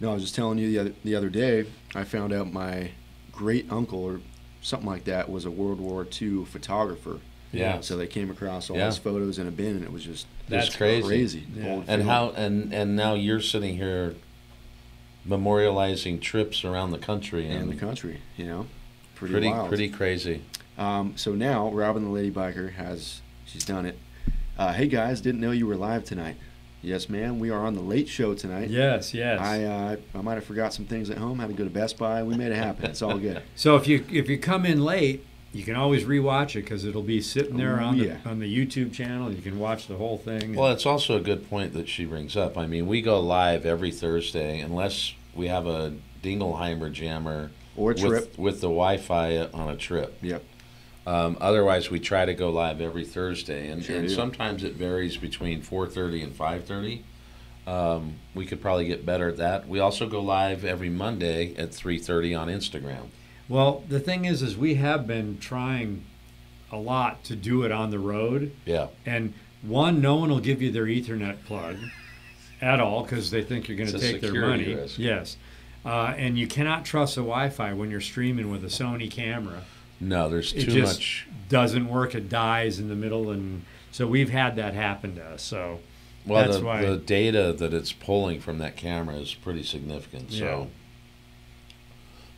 no, I was just telling you the other, the other day. I found out my great uncle or something like that was a World War II photographer. yeah. So they came across all Yeah. his photos in a bin, and it was just That's crazy. crazy. Yeah. And film. how and and now you're sitting here memorializing trips around the country and and the country, you know, pretty, pretty wild. pretty crazy. Um, so now Robin the Lady Biker has she's done it. Uh, hey guys, didn't know you were live tonight. Yes, ma'am. We are on the late show tonight. yes, yes. I uh, I might have forgot some things at home. Had to go to Best Buy. We made it happen. It's all good. [LAUGHS] so if you if you come in late, you can always rewatch it because it'll be sitting there Oh, on yeah. the on the YouTube channel. You can watch the whole thing. Well, it's also a good point that she brings up. I mean, we go live every Thursday unless we have a Dingleheimer jammer Or a trip. with with the Wi-Fi on a trip. Yep. Um, otherwise, we try to go live every Thursday, and, Sure and sometimes it varies between 4:30 and 5:30. Um, we could probably get better at that. We also go live every Monday at 3:30 on Instagram. Well, the thing is, is we have been trying a lot to do it on the road, Yeah, and one, no one will give you their Ethernet plug [LAUGHS] at all because they think you're going to take their money. risk. Yes. Uh, and you cannot trust the Wi-Fi when you're streaming with a Sony camera. no, there's It too just- much. Doesn't work. It dies in the middle, and so we've had that happen to us. So Well, that's the, why- the data that it's pulling from that camera is pretty significant. So, Yeah.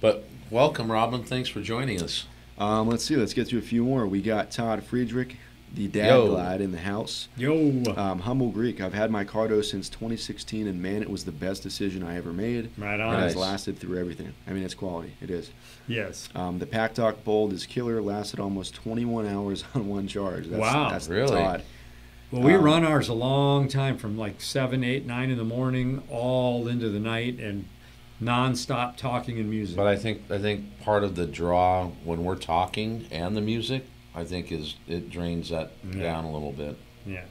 but welcome, Robin. Thanks for joining us. Um, let's see. Let's get to a few more. We got Todd Friedrich, the Dad Yo. Glide in the house. yo, Um, Humble Greek. I've had my Cardo since 2016, and man, it was the best decision I ever made. right And on. it's Nice. lasted through everything. I mean, it's quality. It is. Yes. Um, the Packtalk Bold is killer. Lasted almost 21 hours [LAUGHS] on one charge. That's, Wow. That's Really? Todd. Well, we Um, run ours a long time from like seven, eight, nine in the morning, all into the night, and nonstop talking and music. But I think I think part of the draw when we're talking and the music, I think is it drains that Yeah. down a little bit. yeah,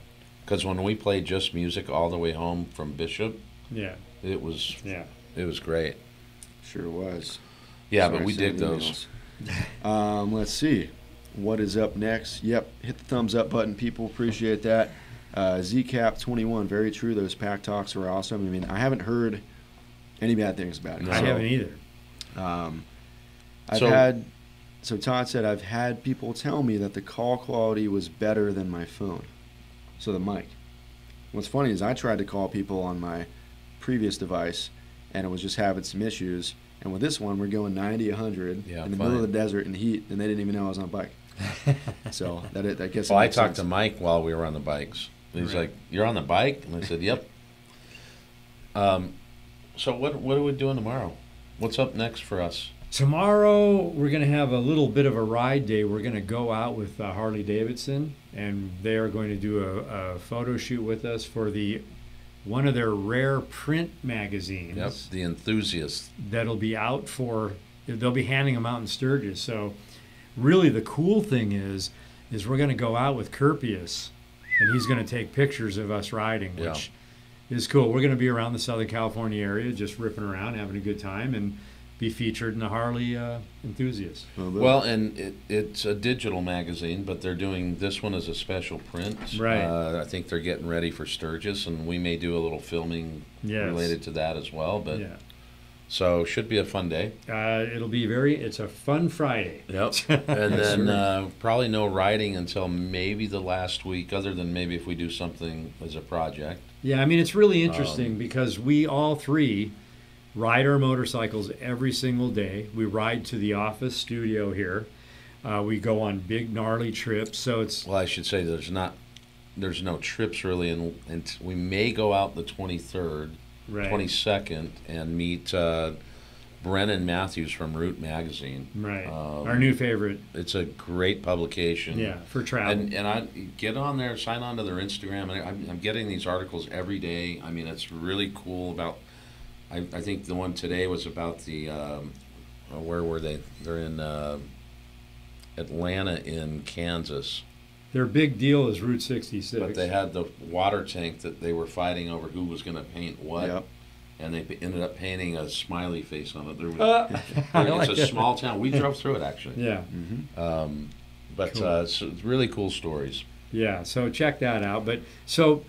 Because when we played just music all the way home from Bishop, yeah, it was yeah. it was great. Sure was. Yeah, Sorry, but we dig those. Um, let's see. What is up next? Yep, hit the thumbs up button, people. Appreciate that. Uh, ZCap21, very true. Those Packtalks are awesome. I mean, I haven't heard any bad things about it. No. I So, haven't either. Um, I've So- had. So Todd said I've had people tell me that the call quality was better than my phone. So the mic. What's funny is I tried to call people on my previous device, and it was just having some issues. And with this one, we're going 90, 100 Yeah, in the fine. middle of the desert in the heat, and they didn't even know I was on a bike. [LAUGHS] So that it, that gets. Well, I talked to Mike while we were on the bikes. He's Right. like, "You're on the bike," and I said, "Yep." Um, so what what are we doing tomorrow? What's up next for us? Tomorrow we're going to have a little bit of a ride day. We're going to go out with uh, Harley Davidson, and they are going to do a, a photo shoot with us for the one of their rare print magazines. Yep, the enthusiast. that'll be out for they'll be handing them out in Sturgis. So really the cool thing is is we're going to go out with Kirpius and he's going to take pictures of us riding, Yeah. Which is cool. We're going to be around the Southern California area just ripping around, having a good time and be featured in the Harley uh, enthusiast. Well, and it, it's a digital magazine, but they're doing this one as a special print. Right. Uh, I think they're getting ready for Sturgis, and we may do a little filming Yes. related to that as well. But yeah. So should be a fun day. Uh, it'll be very it's a fun Friday. Yep. [LAUGHS] And then uh, probably no riding until maybe the last week, other than maybe if we do something as a project. Yeah, I mean it's really interesting Um, because we all three ride our motorcycles every single day. We ride to the office studio here. Uh, we go on big gnarly trips, so it's Well, I should say there's not, there's no trips really, and, and we may go out the 23rd, right, 22nd, and meet uh, Brennan Matthews from Route Magazine. right. um, our new favorite, It's a great publication. yeah, for travel. And, and I get on there, sign on to their Instagram, and I'm, I'm getting these articles every day. I mean, it's really cool about. I, I think the one today was about the. Um, uh, where were they? They're in uh, Atlanta, in Kansas, their big deal is Route 66. But they had the water tank that they were fighting over who was going to paint what. Yep. And they ended up painting a smiley face on it. There was, Uh, [LAUGHS] I it's like a that. small town. We drove through it actually. Yeah, Um, but Cool. uh, so it's really cool stories. yeah. So check that out. But so,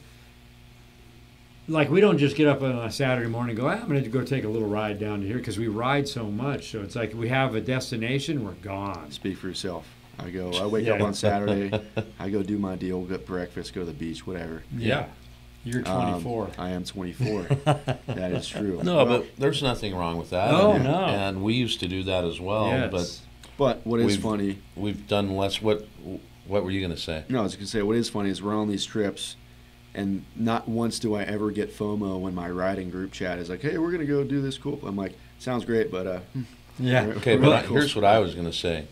like, we don't just get up on a Saturday morning and go, "Ah, I'm going to go take a little ride down to here because we ride so much. So it's like we have a destination, we're gone. Speak for yourself. I go. I wake Yeah. up on Saturday. [LAUGHS] I go do my deal. Get breakfast. Go to the beach. Whatever. Yeah. You're Um, 24. I am 24. [LAUGHS] that is true. No, Well, but there's nothing wrong with that. No, and, no. And we used to do that as well. yes. But but what is We've- funny? we've done less. What What were you going to say? No, I was gonna say what is funny is we're on these trips, and not once do I ever get FOMO when my riding group chat is like, "Hey, we're gonna go do this cool." I'm like, "Sounds great, but uh, yeah. we're- Okay, we're but not I, cool." here's what I was going to say.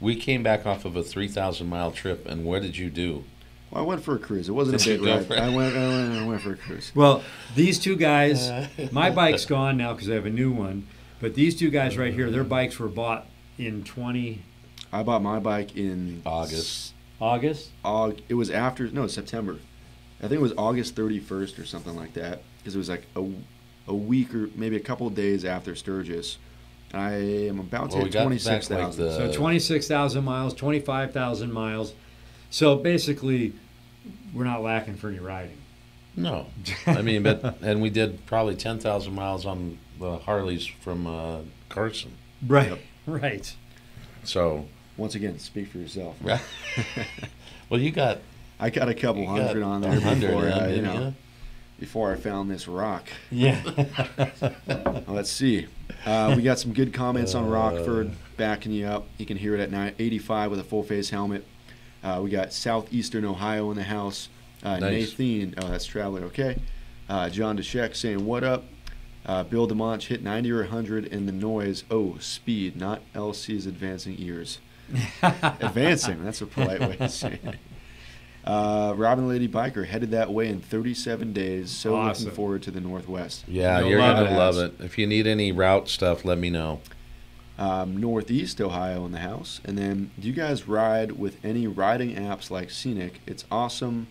We came back off of a 3,000 mile trip, and what did you do? Well, I went for a cruise. It wasn't a [LAUGHS] Did you big ride. I went, I went. I went for a cruise. Well, these two guys, [LAUGHS] my bike's gone now because I have a new one. But these two guys right here, their bikes were bought in 20 I bought my bike in August. August. Aug. It was after no September. I think it was August 31st or something like that because it was like a, a week or maybe a couple of days after Sturgis. I am about to Well, we hit got back, twenty like, the- So 26,000 miles, 25,000 miles. So basically, we're not lacking for any riding. No, I mean, but [LAUGHS] and we did probably 10,000 miles on the Harleys from uh, Carson. Right. [LAUGHS] Right. So, Once again, speak for yourself. [LAUGHS] well, you got I got a couple hundred got on there hundred before, in, I, you know, you? Before I found this rock. Yeah. [LAUGHS] Let's see. Uh, we got some good comments on Uh. Rockford backing you up. You can hear it at 85 with a full face helmet. Uh, we got Southeastern Ohio in the house. Uh, Nice. Nathan, oh, that's Traveler, okay. Uh, John DeSheck saying, What up? Uh, Bill DeMonch hit 90 or 100 in the noise. Oh, speed, not LC's advancing ears. [LAUGHS] advancing, that's a polite way to say it. Uh, Robin Lady Biker headed that way in 37 days. So Awesome. looking forward to the Northwest. Yeah, You'll you're gonna love it. If you need any route stuff, let me know. um, Northeast Ohio in the house. And then, do you guys ride with any riding apps like Scenic? It's awesome.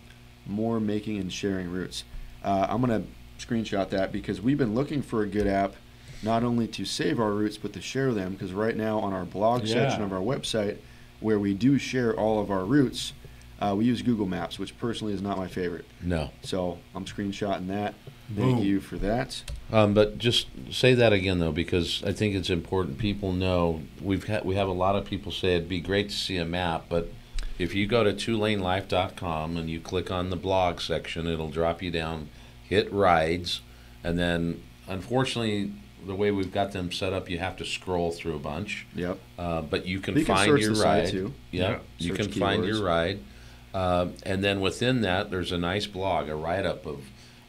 More making and sharing routes. Uh, I'm gonna screenshot that because we've been looking for a good app, not only to save our routes but to share them. Because right now on our blog Yeah. section of our website, where we do share all of our routes, uh, we use Google Maps, which personally is not my favorite. No, So I'm screenshotting that. Thank Boom. you for that. um, but just say that again though, because I think it's important. People know we've had we have a lot of people say it'd be great to see a map, but if you go to TwoLaneLife.com and you click on the blog section, it'll drop you down, hit rides, and then unfortunately the way we've got them set up, you have to scroll through a bunch. Yep. Uh, but you can You can find your ride. too. Yeah, Yeah. you Search can find your ride, Um and then within that, there's a nice blog, a write up of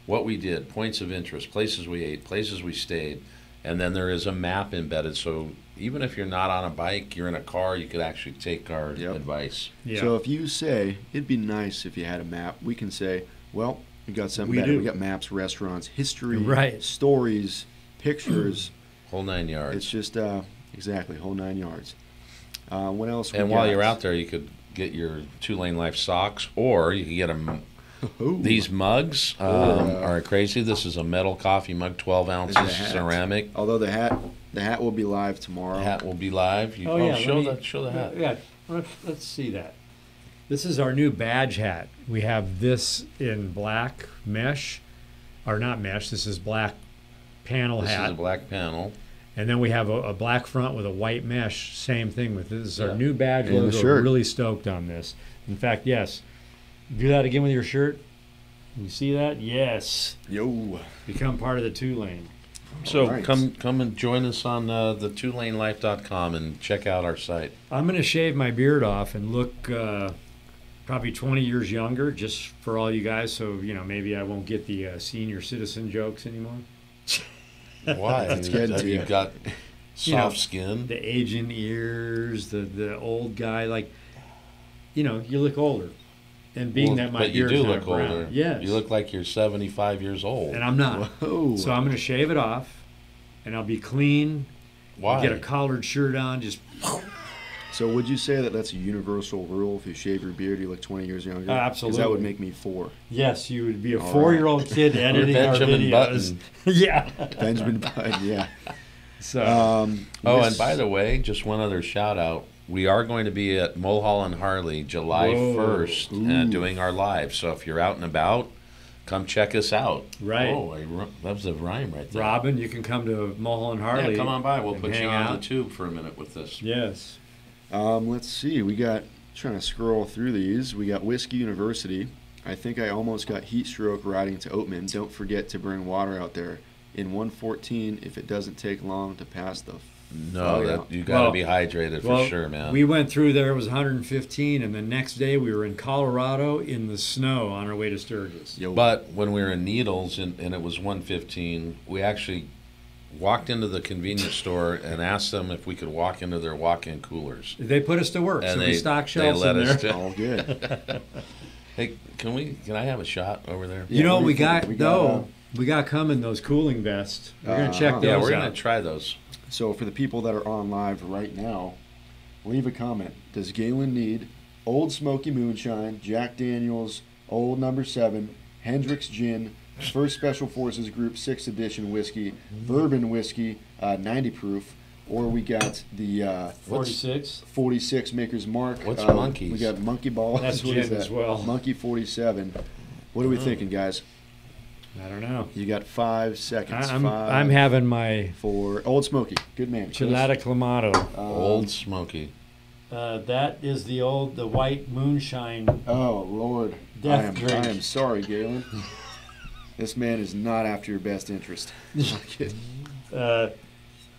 what we did, points of interest, places we ate, places we stayed, and then there is a map embedded. So even if you're not on a bike, you're in a car, you could actually take our Yep. advice. Yeah. So if you say it'd be nice if you had a map, we can say, well, we got something We better. do. We got maps, restaurants, history, Right. stories, pictures. [CLEARS THROAT] Whole nine yards. it's just uh, exactly whole nine yards. Uh, what else? we and while got? you're out there, you could get your two lane life socks, or you can get them. [LAUGHS] Ooh. These mugs um, Uh, are crazy. This is a metal coffee mug, 12 ounces, is a hat. ceramic. Although the hat, the hat will be live tomorrow. The hat will be live. You, Oh, oh, yeah, show me- the show the hat. Yeah, let's, let's see that. This is our new badge hat. We have this in black mesh, or not mesh. This is black panel This hat, is a black panel. And then we have a, a black front with a white mesh. Same thing with this. This is Yeah. our new badge And the logo. shirt. Really stoked on this. In fact, yes. Do that again with your shirt. You see that? Yes. Yo. Become part of the two lane. So Alright. come come and join us on uh, the twolanelife.com and check out our site. I'm going to shave my beard off and look uh, probably 20 years younger, just for all you guys. So you know, maybe I won't get the uh, senior citizen jokes anymore. [LAUGHS] Why? It's getting Have to you [LAUGHS] you. got You know, soft skin? The aging ears, the the old guy, like you know, you look older. And being Well, that my but you do look brown, older. yes, You look like you're 75 years old. and I'm not. Whoa. So I'm going to shave it off, and I'll be clean. Why? Get a collared shirt on, just So would you say that that's a universal rule? If you shave your beard, you look 20 years younger. Absolutely, that would make me four. Yes, you would be a All right. four-year-old kid [LAUGHS] editing our Benjamin videos. [LAUGHS] yeah. Benjamin Button, yeah. So Um, Oh, this- and by the way, just one other shout out. We are going to be at Mulholland Harley July Whoa. 1st uh, doing our live. So if you're out and about, come check us out. Right. Oh, I, that was a rhyme right there. Robin, you can come to Mulholland Harley. Yeah, come on by. We'll put you hang on out. the tube for a minute with this. Yes. Um, let's see. We got trying to scroll through these. We got Whiskey University. I think I almost got heat stroke riding to Oatman. Don't forget to bring water out there. In 114, if it doesn't take long to pass the. No, that you got to Well- be hydrated well, for sure, man. We went through there. It was 115, and the next day we were in Colorado in the snow on our way to Sturgis. Yo, But when we were in Needles and, and it was 115, we actually walked into the convenience store and asked them if we could walk into their walk-in coolers. They put us to work, And so they, we stocked they shelves let in us there. do- all good. [LAUGHS] Hey, can we? Can I have a shot over there? You Yeah, know what do we you got We no. got, uh, we got coming those cooling vests. We're gonna check Uh-huh. those Yeah, we're out. gonna try those. So for the people that are on live right now, leave a comment. Does Gaylin need Old Smoky Moonshine, Jack Daniels, Old Number Seven, Hendrick's Gin, First Special Forces Group Sixth Edition whiskey, Bourbon whiskey, uh, 90 proof, or we got the uh, 46. 46 Maker's Mark. What's uh, Monkeys? We got Monkey Ball. That's What is gin as well. Monkey 47. What are we thinking, guys? I don't know. You got five seconds. I'm five, I'm having my four. Old Smoky. Good man. Chris. Chilada Clamato. Um, Old Smoky. Uh, that is the old the white moonshine. Oh Lord, Death I am drink. I am sorry, Gaylin. [LAUGHS] this man is not after your best interest. [LAUGHS] Uh,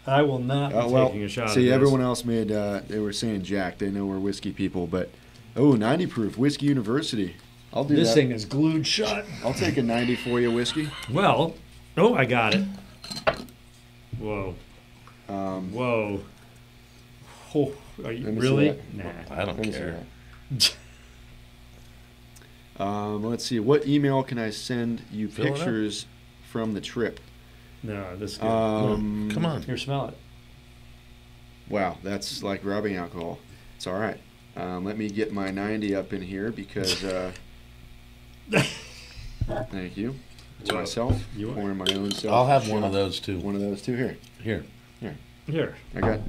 I will not be Uh, well, taking a shot. see, of this. everyone else made. Uh, they were saying Jack. They know we're whiskey people, but oh, 90 proof whiskey university. I'll do This that. thing is glued shut. I'll take a 90 for you, whiskey. Well, oh, I got it. Whoa, Um, whoa. Oh, are you Let me see really? that. Nah. I don't let me see care. [LAUGHS] that. Um, let's see. What email can I send you Fill it up. pictures from the trip? No, this is good. Um, Come on. Here, smell it. Wow, that's like rubbing alcohol. It's all right. Um, let me get my 90 up in here because. Uh, [LAUGHS] thank you. It's Whoa. myself. You want- pouring my own self. I'll have one of those too. One of those two here. Here. Here, I got.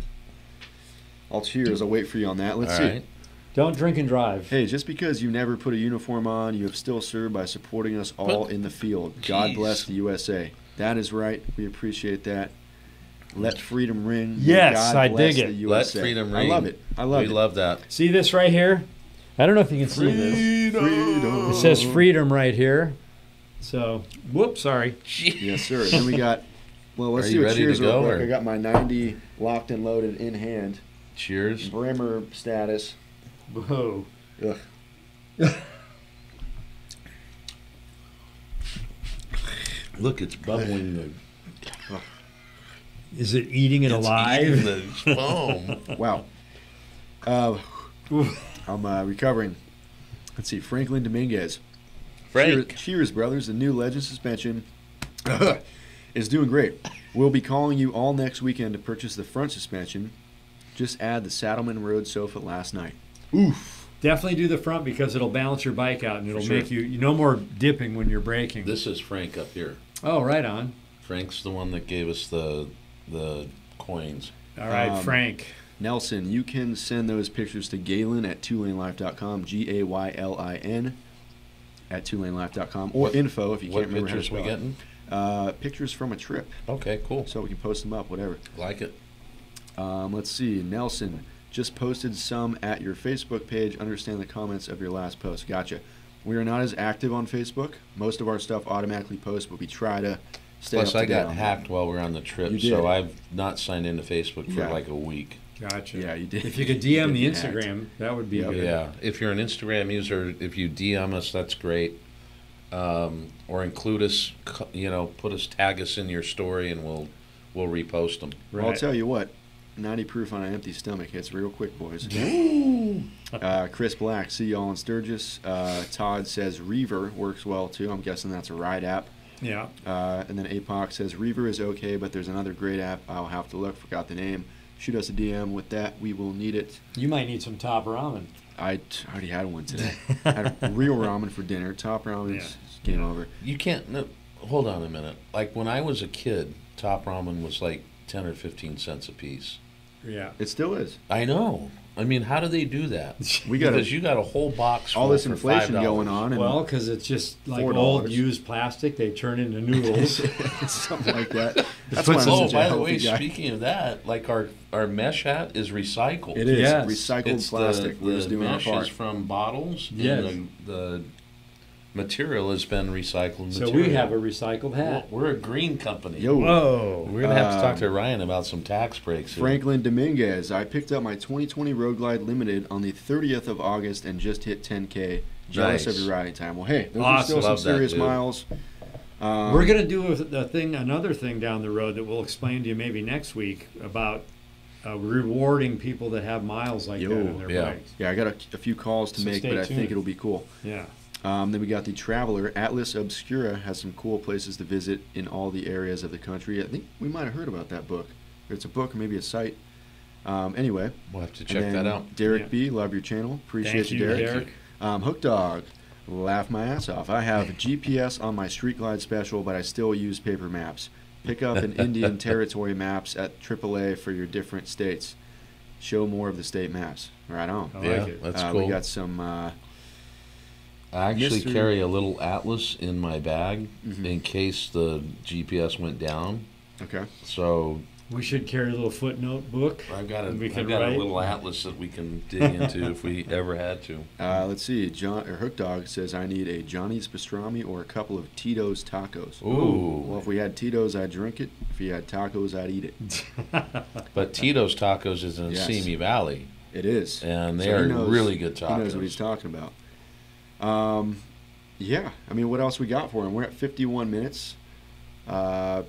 I'll cheers. I'll wait for you on that. Let's All see. right. Don't drink and drive. Hey, just because you never put a uniform on, you have still served by supporting us all in the field. God bless the USA. That is right. We appreciate that. Let freedom ring. May Yes, God I bless dig the it. USA. Let freedom ring. I love it. I love we it. We love that. See this right here? I don't know if you can see this. freedom. It says freedom right here. So, whoops, sorry. Yes, sir. Then we got. Well, let's Are do you a ready to cheers real go, quick. or- I got my 90 locked and loaded in hand. Cheers. Brimmer status. Whoa. Ugh. [LAUGHS] Look, it's bubbling the, Is it eating it it's alive? eating the [LAUGHS] foam. Wow. Uh, I'm uh, recovering. Let's see. Franklin Dominguez. Frank. Cheers, cheers, brothers. The new Legend suspension [LAUGHS] is doing great. We'll be calling you all next weekend to purchase the front suspension. Just add the Saddlemen Road sofa last night. Oof. Definitely do the front because it'll balance your bike out and it'll sure. make you, you no more dipping when you're braking. This is Frank up here. oh, right on. Frank's the one that gave us the the coins. All right, Um, Frank. Nelson, you can send those pictures to Gaylin at twolanelife.com, G A Y L I N, at twolanelife.com, or What- info if you can't remember how to pictures we spell getting? Uh, pictures from a trip, Okay, cool. so we can post them up, whatever. Like it. Um, let's see. Nelson just posted some at your Facebook page. Understand the comments of your last post. Gotcha. We are not as active on Facebook. Most of our stuff automatically posts, but we try to stay Plus, up to I got hacked while we are on the trip, so I've not signed into Facebook for Yeah. like a week. Gotcha. Yeah, you did. If you could DM did the get hacked. Instagram, that would be Yep. good. Yeah, if you're an Instagram user, if you DM us, that's great. Um, or include us, you know, put us, tag us in your story, and we'll we'll repost them. Well, I'll tell you what. 90 proof on an empty stomach hits real quick, boys. uh, Chris Black, see y'all in Sturgis. Uh, Todd says Rever works well too. I'm guessing that's a ride app. Yeah. Uh, and then Apoc says Rever is okay, but there's another great app. I'll have to look. Forgot the name. shoot us a DM with that. We will need it. You might need some top ramen. I t- already had one today. I had [LAUGHS] real ramen for dinner. Top ramen Yeah. game over. You can't. No, hold on a minute. Like when I was a kid, top ramen was like ten or fifteen cents a piece. Yeah. It still is. I know. I mean, how do they do that? [LAUGHS] We got because you got a whole box. all this inflation $5. going on, and Well, because it's just like $4. old used plastic. They turn into noodles. [LAUGHS] something like that. That's put why I'm Oh, by the way, guy. speaking of that, like our our mesh hat is recycled. It is Yes. recycled It's plastic. The, We're the just doing our mesh part. is from bottles. Yes. And the, the material has been recycled. so material. we have a recycled hat. We're, we're a green company. Yo, Whoa. We're gonna have to talk Um, to Ryan about some tax breaks. here. Franklin Dominguez. I picked up my 2020 Road Glide Limited on the 30th of August and just hit 10k. Jealous Nice. of your riding time. Well, hey, those Awesome. are still some Love serious dude. miles. Um, We're gonna do a, a thing, another thing down the road that we'll explain to you maybe next week about uh, rewarding people that have miles like Yo, that in their yeah. bikes. Yeah, I got a, a few calls to So make, stay but I think it'll be cool. Yeah. Um, then we got the Traveler. Atlas Obscura has some cool places to visit in all the areas of the country. I think we might have heard about that book. It's a book or maybe a site. Um, anyway, We'll have to check that out. Derek Yeah. B, love your channel. Appreciate Thank you, you, Derek. Derek. Um, Hook Dog, laugh my ass off. I have [LAUGHS] GPS on my Street Glide special, but I still use paper maps. Pick up an [LAUGHS] Indian Territory maps at AAA for your different states. Show more of the state maps. Right on. I yeah, like it. that's uh, cool. We got some. Uh, I actually Mystery- carry a little atlas in my bag Mhm. in case the GPS went down. okay. So We should carry a little footnote book. I've got a We I've got write. a little atlas that we can dig into if we [LAUGHS] ever had to. Uh, let's see. John or Hook Dog says I need a Johnny's pastrami or a couple of Tito's tacos. Ooh. Well, if we had Tito's, I'd drink it. If you had tacos, I'd eat it. [LAUGHS] But Tito's Tacos is in Yes. Simi Valley, It is. and they So are knows- really good tacos. He knows what he's talking about. Um, yeah. I mean, what else we got for him? We're at 51 minutes. Uh,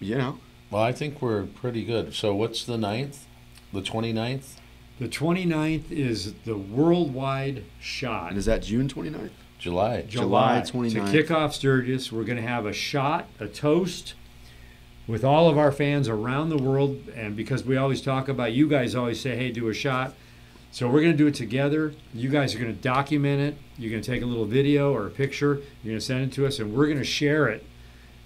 you know, Well, I think we're pretty good. So what's the ninth? The 29th? The 29th is the worldwide shot. and is that June 29th? July. July To 29th. kick off Sturgis, we're going to have a shot, a toast with all of our fans around the world. And because we always talk about, you guys always say, hey, do a shot. So we're going to do it together. You guys are going to document it. You're going to take a little video or a picture. You're going to send it to us, and we're going to share it.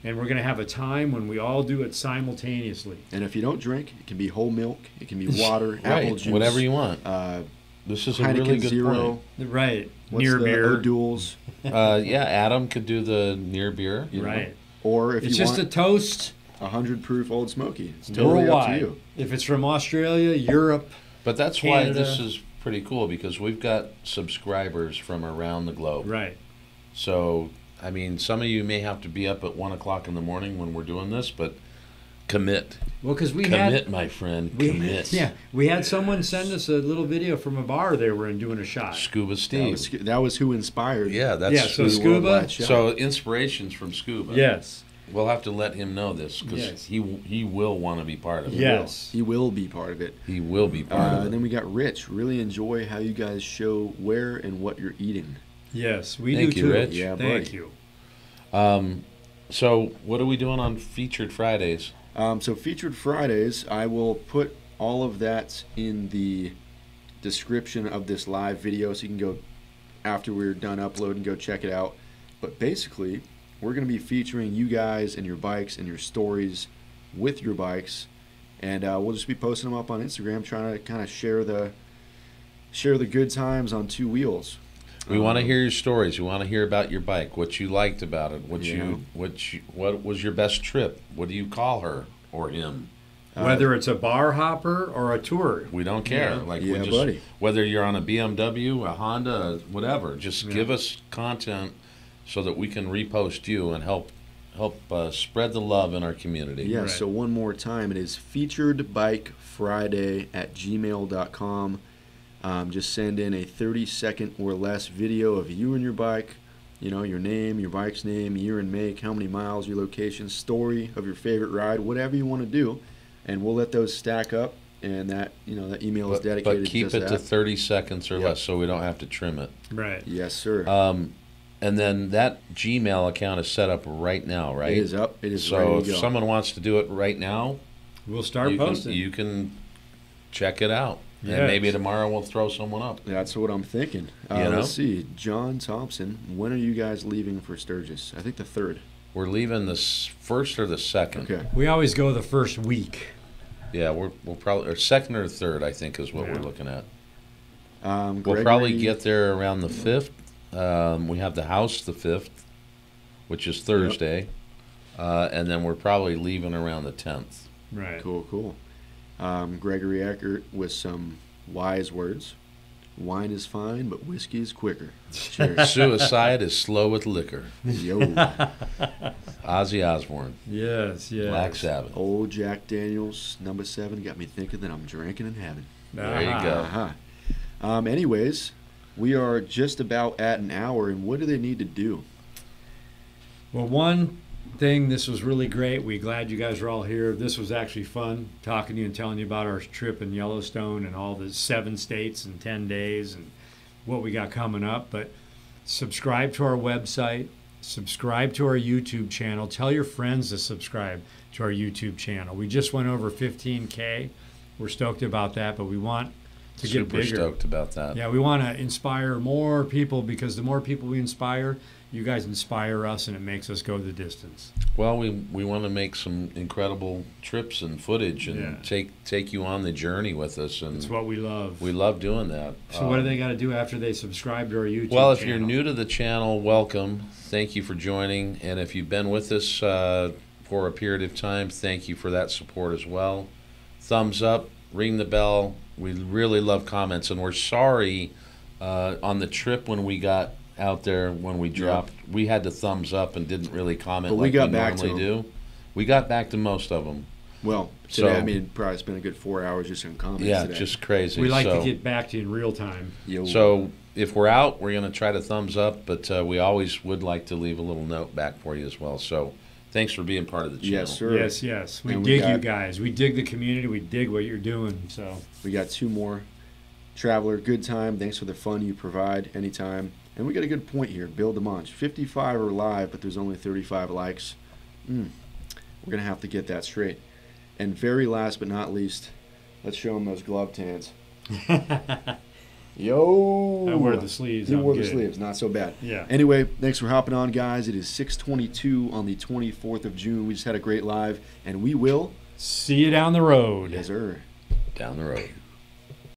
And we're going to have a time when we all do it simultaneously. And if you don't drink, it can be whole milk, it can be [LAUGHS] water, apple Right, juice, whatever you want. Uh, This is a Heineken really good Zero. Right. What's Near the beer. duels. [LAUGHS] Uh, yeah, Adam could do the near beer. you know. Right. Or if It's you just a toast a hundred proof Old Smoky, it's totally worldwide. up to you. If it's from Australia, Europe, But that's why this is pretty cool because we've got subscribers from around the globe. right. So, I mean, some of you may have to be up at one o'clock in the morning when we're doing this, but commit. Well, because we commit, had my friend. we, commit. [LAUGHS] yeah we had someone send us a little video from a bar they were in doing a shot. Scuba That Steve. was, that was who inspired. yeah, that's Yeah, so uh, Scuba- So inspirations from Scuba. Yes, We'll have to let him know this because Yes. he he will want to be part of it. yes. he will be part of it. He will be part Uh, of it. and then we got Rich. Really enjoy how you guys show where and what you're eating. Yes, we Thank do you, too. Rich. Yeah, Thank buddy. you. Um, so what are we doing on featured Fridays? Um, so featured Fridays, I will put all of that in the description of this live video, so you can go after we're done uploading, and go check it out. But basically, we're going to be featuring you guys and your bikes and your stories with your bikes, and uh, we'll just be posting them up on Instagram, trying to kind of share the share the good times on two wheels. We want to Um, hear your stories. We want to hear about your bike, what you liked about it, what Yeah. you what you, what was your best trip. What do you call her or him? Uh, Whether it's a bar hopper or a tour. We don't care. Yeah. Like Yeah, we just buddy. whether you're on a BMW, a Honda, whatever, just Yeah. give us content so that we can repost you and help help uh, spread the love in our community. Yeah, Right. so one more time, it is featured bike friday at gmail.com. Um, just send in a 30 second or less video of you and your bike, you know, your name, your bike's name, year and make, how many miles, your location, story of your favorite ride, whatever you want to do. And we'll let those stack up. And that, you know, that email is But, dedicated but keep to it just to 30 seconds or Yep. less so we don't have to trim it. Right. Yes, sir. Um, and then that Gmail account is set up right now, right? It is up. It is So ready if to go. someone wants to do it right now, We'll start you can, posting. you can check it out. Yes. And maybe tomorrow we'll throw someone up. That's what I'm thinking. Uh, You know? Let's see. John Thompson, when are you guys leaving for Sturgis? I think the third. We're leaving the first or the second. Okay. we always go the first week. Yeah, we're we'll probably or second or third. I think is what Yeah. we're looking at. Um, We'll probably get there around the fifth. Um, we have the house the fifth, which is Thursday, uh, and then we're probably leaving around the tenth. Right. Cool, cool. Um, Gregory Eckert with some wise words. Wine is fine, but whiskey is quicker. Cheers. [LAUGHS] Suicide is slow with liquor. Yo, [LAUGHS] Ozzy Osbourne, Yes, yes. Black Sabbath. old Jack Daniels, number seven, got me thinking that I'm drinking in heaven. There you go. Uh-huh. Um, anyways, we are just about at an hour, and what do they need to do? Well, one thing, this was really great. We're glad you guys are all here. This was actually fun talking to you and telling you about our trip in Yellowstone and all the seven states in 10 days and what we got coming up. But subscribe to our website, subscribe to our YouTube channel. Tell your friends to subscribe to our YouTube channel. We just went over 15K. We're stoked about that, but we want to get Super bigger. stoked about that. Yeah, we want to inspire more people because the more people we inspire, you guys inspire us and it makes us go the distance. Well, we we want to make some incredible trips and footage and Yeah. take take you on the journey with us, and It's what we love. we love doing that. so what do Um, they got to do after they subscribe to our YouTube Well, if channel? you're new to the channel, welcome. Thank you for joining. And if you've been with us uh, for a period of time, thank you for that support as well. Thumbs up, ring the bell. We really love comments, and we're sorry uh, on the trip when we got out there when we dropped. We had the thumbs up and didn't really comment But we like got we back to normally do. We got back to most of them. Well, today, So- I mean, probably spent a good four hours just in comments Yeah, today. just crazy. we like so, to get back to you in real time. Yo. So if we're out, we're going to try to thumbs up, but uh, we always would like to leave a little note back for you as well. So thanks for being part of the channel. yes, sir. Yes, yes. We And we dig you guys. We dig the community. We dig what you're doing. So We got two more. Traveler, good time. Thanks for the fun you provide anytime. And we got a good point here. Bill DeMonch. 55 are live, but there's only 35 likes. Mm. We're going to have to get that straight. And very last but not least, let's show them those glove tans. [LAUGHS] Yo! I wear the sleeves. He I'm wore the sleeves. Not so bad. Yeah. Anyway, thanks for hopping on, guys. It is 622 on the 24th of June. We just had a great live, and we will, See you down the road. yes, sir. Down the road.